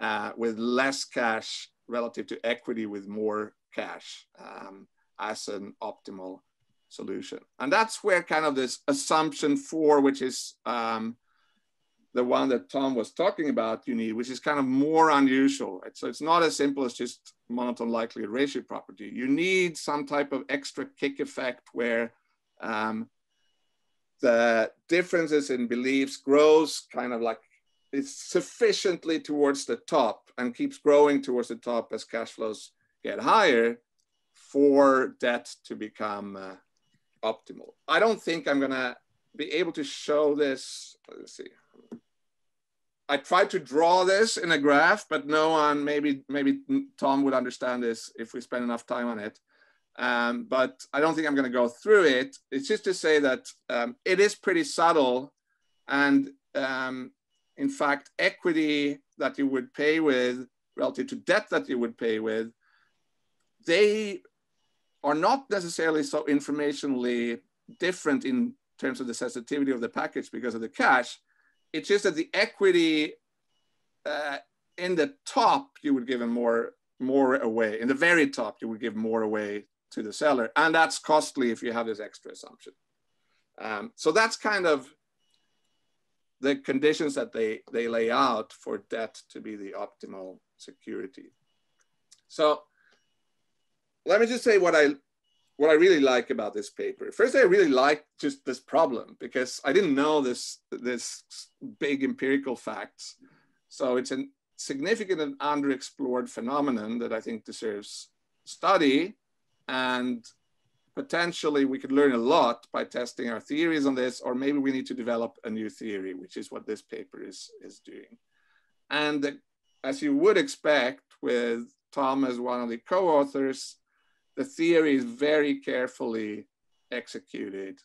uh, with less cash relative to equity with more cash um, as an optimal solution. And that's where kind of this assumption four, which is um, the one that Tom was talking about, you need, which is kind of more unusual. Right? So it's not as simple as just monotone likelihood ratio property. You need some type of extra kick effect where um, the differences in beliefs grows kind of like it's sufficiently towards the top and keeps growing towards the top as cash flows get higher for debt to become uh, optimal. I don't think I'm gonna be able to show this. Let's see. I tried to draw this in a graph, but no one, maybe maybe Tom would understand this if we spend enough time on it. Um, but I don't think I'm going to go through it. It's just to say that um, it is pretty subtle, and um, in fact, equity that you would pay with relative to debt that you would pay with, they are not necessarily so informationally different in terms of the sensitivity of the package because of the cash it's just that the equity uh, in the top, you would give more, more away. In the very top, you would give more away to the seller. And that's costly if you have this extra assumption. Um, so that's kind of the conditions that they, they lay out for debt to be the optimal security. So let me just say what I what I really like about this paper. First, I really like just this problem because I didn't know this, this big empirical facts. So it's a significant and underexplored phenomenon that I think deserves study. And potentially we could learn a lot by testing our theories on this, or maybe we need to develop a new theory, which is what this paper is, is doing. And as you would expect with Tom as one of the co-authors, the theory is very carefully executed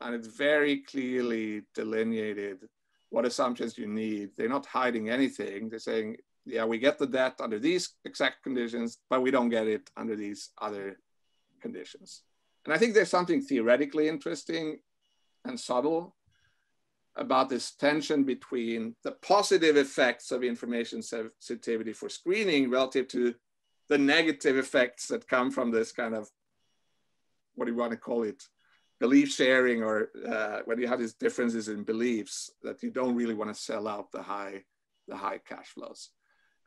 and it's very clearly delineated what assumptions you need. They're not hiding anything. They're saying, yeah, we get the debt under these exact conditions, but we don't get it under these other conditions. And I think there's something theoretically interesting and subtle about this tension between the positive effects of information sensitivity for screening relative to the negative effects that come from this kind of, what do you want to call it, belief sharing or uh, when you have these differences in beliefs that you don't really want to sell out the high, the high cash flows.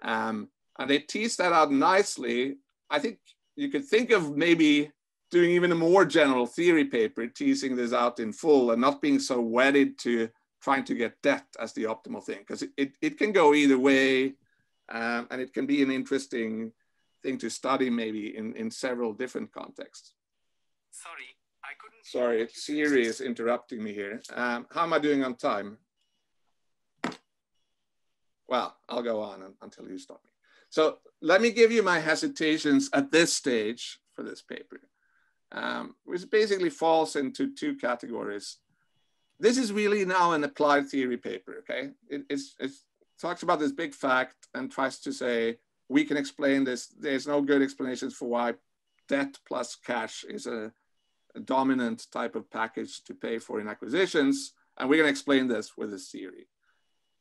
Um, and they tease that out nicely. I think you could think of maybe doing even a more general theory paper, teasing this out in full and not being so wedded to trying to get debt as the optimal thing, because it, it, it, can go either way. Um, and it can be an interesting thing to study maybe in, in several different contexts. Sorry, I couldn't. Sorry, Siri is interrupting me here. Um, how am I doing on time? Well, I'll go on until you stop me. So let me give you my hesitations at this stage for this paper, um, which basically falls into two categories. This is really now an applied theory paper, okay? It, it's, it talks about this big fact and tries to say, we can explain this. There's no good explanations for why debt plus cash is a, a dominant type of package to pay for in acquisitions. And we're gonna explain this with this theory.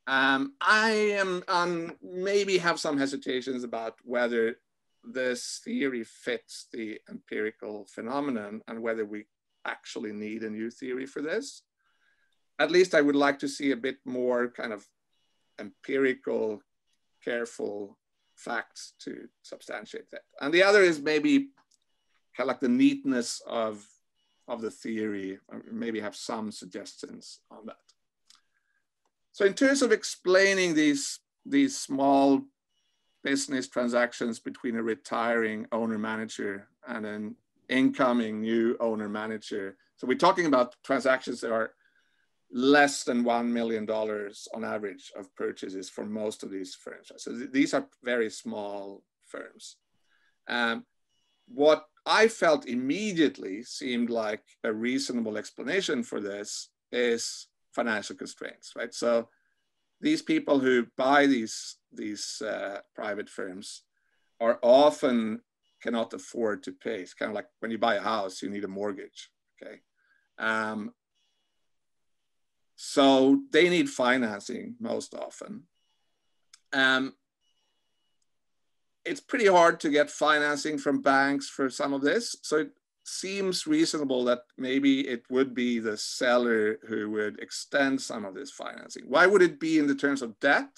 Um, I am um, maybe have some hesitations about whether this theory fits the empirical phenomenon and whether we actually need a new theory for this. At least I would like to see a bit more kind of empirical, careful facts to substantiate that. And the other is maybe kind of like the neatness of, of the theory, maybe have some suggestions on that. So in terms of explaining these, these small business transactions between a retiring owner manager and an incoming new owner manager. So we're talking about transactions that are less than $1 million on average of purchases for most of these firms. So th these are very small firms. Um, what I felt immediately seemed like a reasonable explanation for this is financial constraints, right? So these people who buy these, these uh, private firms are often cannot afford to pay. It's kind of like when you buy a house, you need a mortgage, okay? Um, so they need financing most often. Um, it's pretty hard to get financing from banks for some of this. So it seems reasonable that maybe it would be the seller who would extend some of this financing. Why would it be in the terms of debt?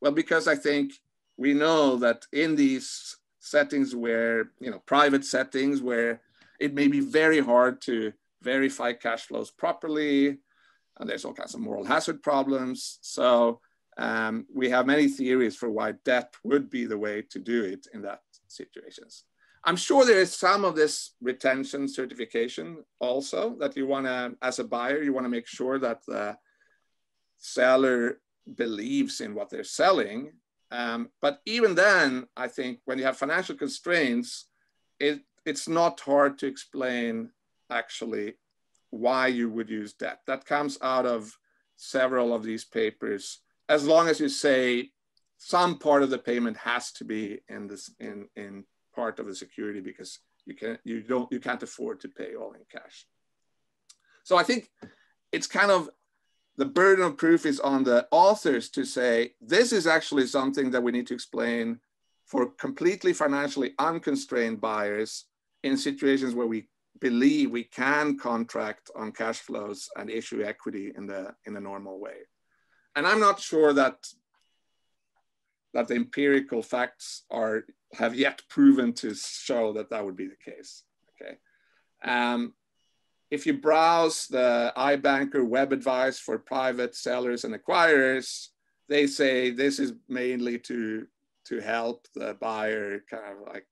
Well, because I think we know that in these settings where, you know, private settings where it may be very hard to verify cash flows properly, and there's all kinds of moral hazard problems. So um, we have many theories for why debt would be the way to do it in that situations. I'm sure there is some of this retention certification also that you want to, as a buyer, you want to make sure that the seller believes in what they're selling. Um, but even then, I think when you have financial constraints, it, it's not hard to explain actually why you would use debt. That comes out of several of these papers, as long as you say some part of the payment has to be in this in, in part of the security because you can't, you don't you can't afford to pay all in cash. So I think it's kind of the burden of proof is on the authors to say this is actually something that we need to explain for completely financially unconstrained buyers in situations where we believe we can contract on cash flows and issue equity in the in a normal way. And I'm not sure that that the empirical facts are have yet proven to show that that would be the case. Okay. Um, if you browse the iBanker web advice for private sellers and acquirers, they say this is mainly to to help the buyer kind of like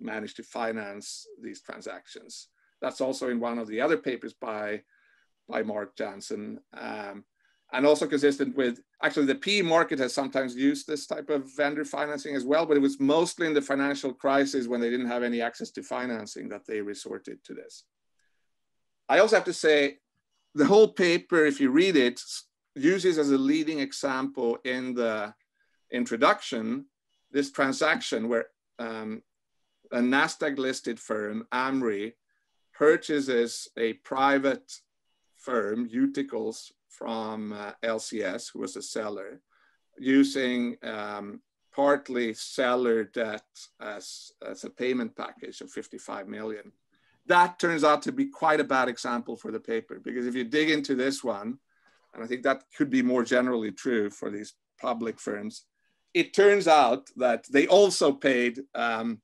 uh, manage to finance these transactions. That's also in one of the other papers by by Mark Jansen. Um, and also consistent with actually the PE market has sometimes used this type of vendor financing as well, but it was mostly in the financial crisis when they didn't have any access to financing that they resorted to this. I also have to say, the whole paper, if you read it, uses as a leading example in the introduction this transaction where um, a Nasdaq listed firm, Amri, purchases a private firm, Euticals, from uh, LCS, who was a seller, using um, partly seller debt as, as a payment package of 55 million. That turns out to be quite a bad example for the paper because if you dig into this one, and I think that could be more generally true for these public firms, it turns out that they also paid um,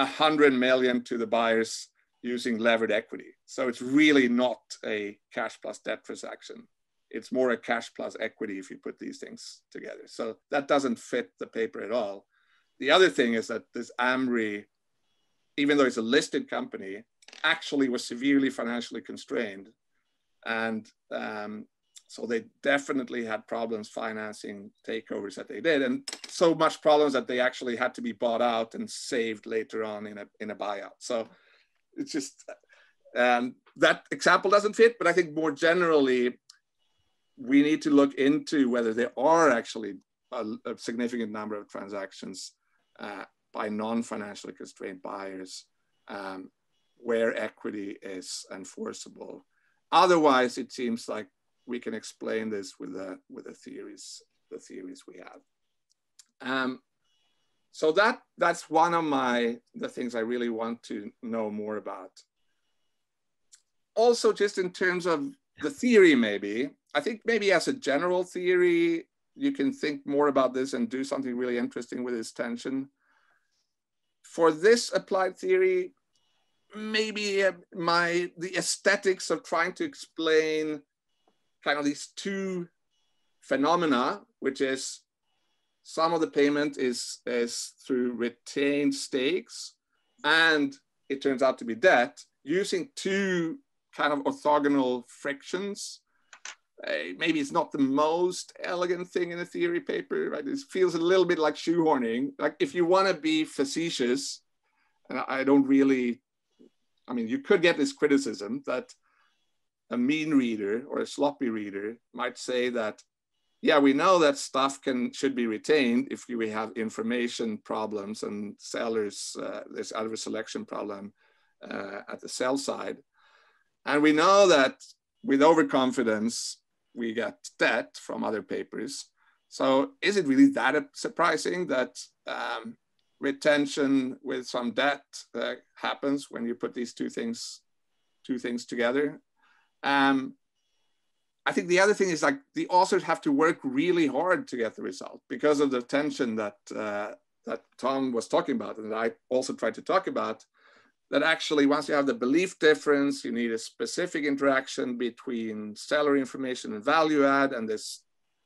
100 million to the buyers using levered equity. So it's really not a cash plus debt transaction. It's more a cash plus equity if you put these things together. So that doesn't fit the paper at all. The other thing is that this Amri, even though it's a listed company, actually was severely financially constrained. And um, so they definitely had problems financing takeovers that they did, and so much problems that they actually had to be bought out and saved later on in a in a buyout. So it's just that example doesn't fit, but I think more generally, we need to look into whether there are actually a, a significant number of transactions uh, by non-financially constrained buyers um, where equity is enforceable. Otherwise, it seems like we can explain this with the with the theories the theories we have. Um, so that that's one of my the things I really want to know more about. Also, just in terms of the theory, maybe I think maybe as a general theory, you can think more about this and do something really interesting with this tension. For this applied theory, maybe uh, my the aesthetics of trying to explain kind of these two phenomena, which is some of the payment is, is through retained stakes and it turns out to be debt using two kind of orthogonal frictions. Uh, maybe it's not the most elegant thing in a theory paper, right? It feels a little bit like shoehorning. Like if you want to be facetious, and I don't really, I mean, you could get this criticism that a mean reader or a sloppy reader might say that, yeah, we know that stuff can should be retained if we have information problems and sellers, uh, there's adverse selection problem uh, at the sell side. And we know that with overconfidence, we get debt from other papers. So is it really that surprising that um, retention with some debt uh, happens when you put these two things, two things together? Um, I think the other thing is like the authors have to work really hard to get the result because of the tension that uh, that Tom was talking about and I also tried to talk about. That actually, once you have the belief difference, you need a specific interaction between seller information and value add, and this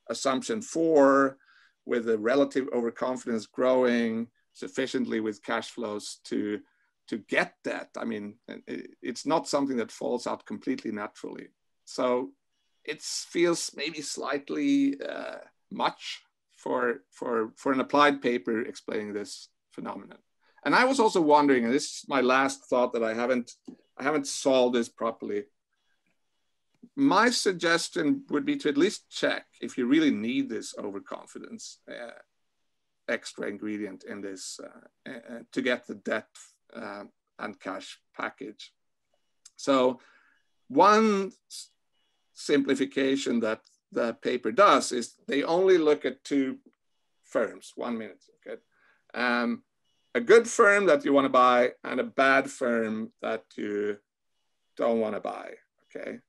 assumption four with the relative overconfidence growing sufficiently with cash flows to to get that. I mean, it's not something that falls out completely naturally. So it feels maybe slightly uh, much for, for, for an applied paper explaining this phenomenon. And I was also wondering, and this is my last thought that I haven't, I haven't solved this properly. My suggestion would be to at least check if you really need this overconfidence uh, extra ingredient in this uh, uh to get the debt uh, and cash package. So one simplification that the paper does is they only look at two firms, one minute, okay? Um, a good firm that you wanna buy and a bad firm that you don't wanna buy, okay?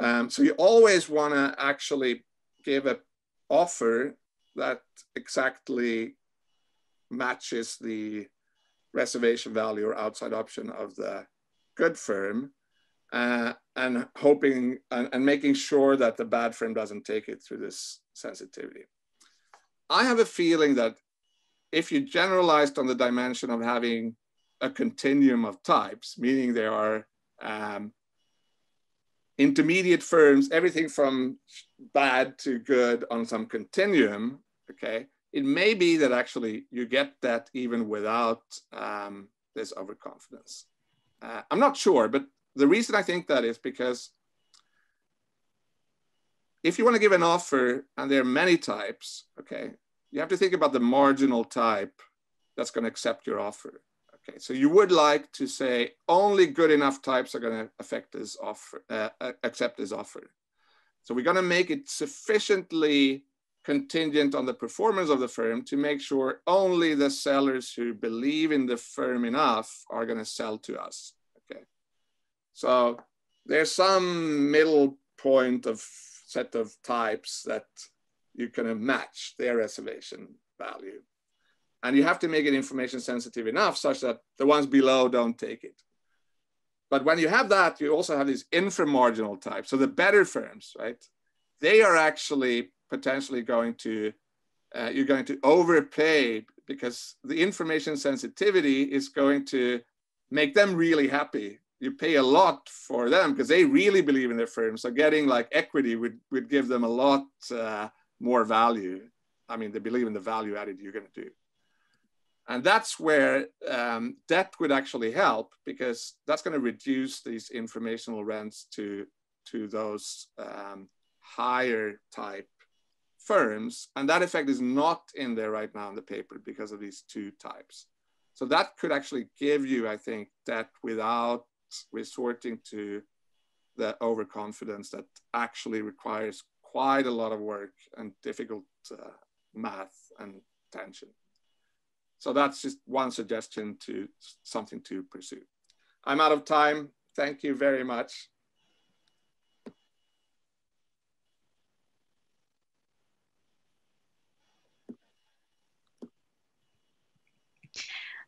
Um, so you always wanna actually give an offer that exactly matches the reservation value or outside option of the good firm uh, and hoping and, and, making sure that the bad firm doesn't take it through this sensitivity. I have a feeling that if you generalized on the dimension of having a continuum of types, meaning there are um, intermediate firms, everything from bad to good on some continuum, okay, it may be that actually you get that even without um, this overconfidence. Uh, I'm not sure, but the reason I think that is because if you want to give an offer and there are many types, okay, you have to think about the marginal type that's going to accept your offer. Okay, so you would like to say only good enough types are going to affect this offer, uh, uh, accept this offer. So we're going to make it sufficiently contingent on the performance of the firm to make sure only the sellers who believe in the firm enough are going to sell to us. Okay, so there's some middle point of set of types that you can match their reservation value. And you have to make it information sensitive enough such that the ones below don't take it. But when you have that, you also have these inframarginal types. So the better firms, right? They are actually potentially going to, uh, you're going to overpay because the information sensitivity is going to make them really happy. You pay a lot for them because they really believe in their firm. So getting like equity would, would give them a lot uh, more value. I mean, they believe in the value added you're going to do. And that's where um, debt would actually help because that's going to reduce these informational rents to, to those um, higher type firms. And that effect is not in there right now in the paper because of these two types. So that could actually give you, I think, debt without resorting to the overconfidence that actually requires quite a lot of work and difficult uh, math and tension. So that's just one suggestion to something to pursue. I'm out of time. Thank you very much.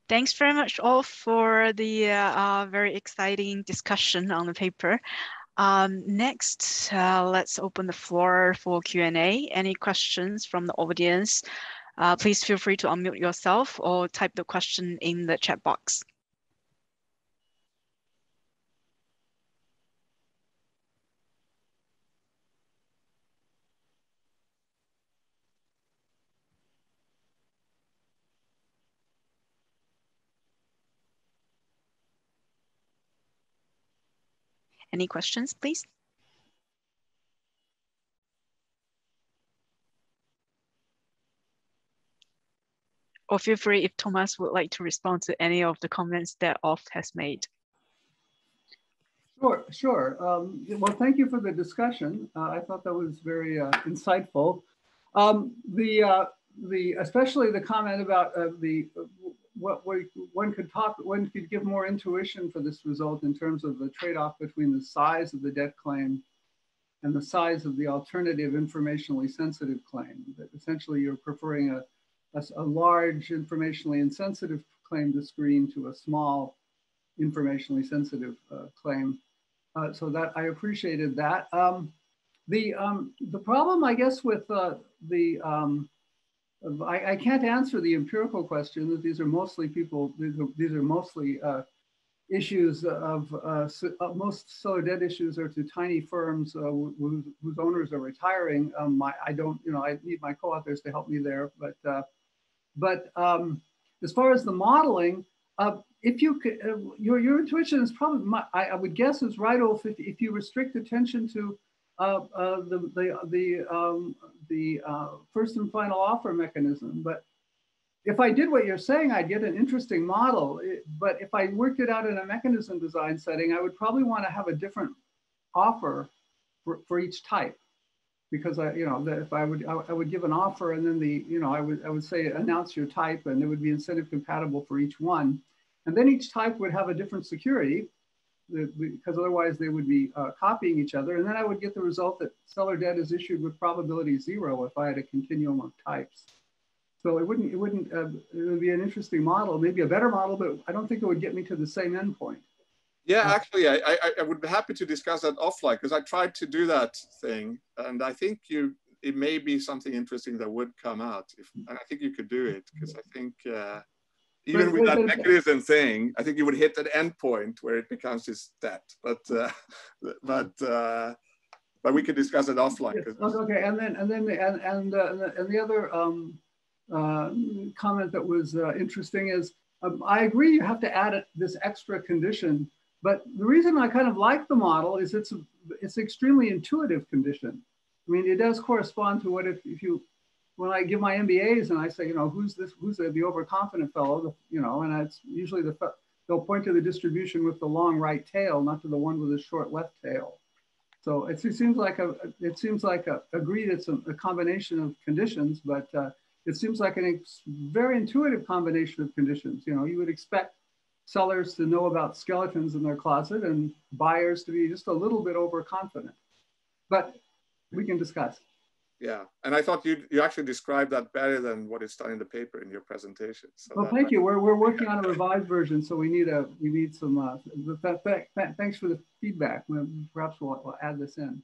Thanks very much all for the uh, very exciting discussion on the paper. Um, next, uh, let's open the floor for Q&A. Any questions from the audience? Uh, please feel free to unmute yourself or type the question in the chat box. Any questions, please? Or feel free if Thomas would like to respond to any of the comments that Ulf has made. Sure, sure. Um, well, thank you for the discussion. Uh, I thought that was very uh, insightful. Um, the uh, the especially the comment about uh, the what we, one could talk, one could give more intuition for this result in terms of the trade-off between the size of the debt claim and the size of the alternative informationally sensitive claim. That essentially you're preferring a, a, a large informationally insensitive claim to screen to a small informationally sensitive uh, claim. Uh, so that I appreciated that. Um, the um, the problem, I guess, with uh, the um, I, I, can't answer the empirical question that these are mostly people, these are, these are mostly uh, issues of, uh, so, uh, most seller debt issues are to tiny firms uh, whose, whose, owners are retiring. Um, my, I don't, you know, I need my co-authors to help me there, but, uh, but um, as far as the modeling, uh, if you could, your, your intuition is probably, my, I, I, would guess is right, if, if you restrict attention to uh, uh, the the the um, the uh, first and final offer mechanism. But if I did what you're saying, I'd get an interesting model. It, but if I worked it out in a mechanism design setting, I would probably want to have a different offer for, for each type. Because I, you know, if I would, I, I would give an offer and then the, you know, I would, I would say announce your type and it would be incentive compatible for each one. And then each type would have a different security because otherwise they would be uh, copying each other. And then I would get the result that seller debt is issued with probability zero if I had a continuum of types. So it wouldn't, it wouldn't, uh, it would be an interesting model, maybe a better model, but I don't think it would get me to the same endpoint. Yeah, actually, I, I, I, would be happy to discuss that offline because I tried to do that thing, and I think you it may be something interesting that would come out. If, and I think you could do it because I think uh, even with that mechanism thing, I think you would hit an endpoint where it becomes just that. But uh, [laughs] but uh, but we could discuss it offline. Okay, and then and then the, and and, uh, and the other um, uh, comment that was uh, interesting is um, I agree you have to add this extra condition but the reason I kind of like the model is it's, a, it's extremely intuitive condition. I mean, it does correspond to what if, if you, when I give my MBAs and I say, you know, who's this, who's the, the overconfident fellow, you know, and it's usually the, they'll point to the distribution with the long right tail, not to the one with the short left tail. So it, seems like a, it seems like a, agreed it's a, a combination of conditions, but uh, it seems like a very intuitive combination of conditions. You know, you would expect sellers to know about skeletons in their closet and buyers to be just a little bit overconfident. But we can discuss. Yeah, and I thought you you actually described that better than what is done in the paper in your presentation. So well, thank you. We're, we're working on a [laughs] revised version, so we need a we need some. Uh, th th th thanks for the feedback. Perhaps we'll, we'll add this in.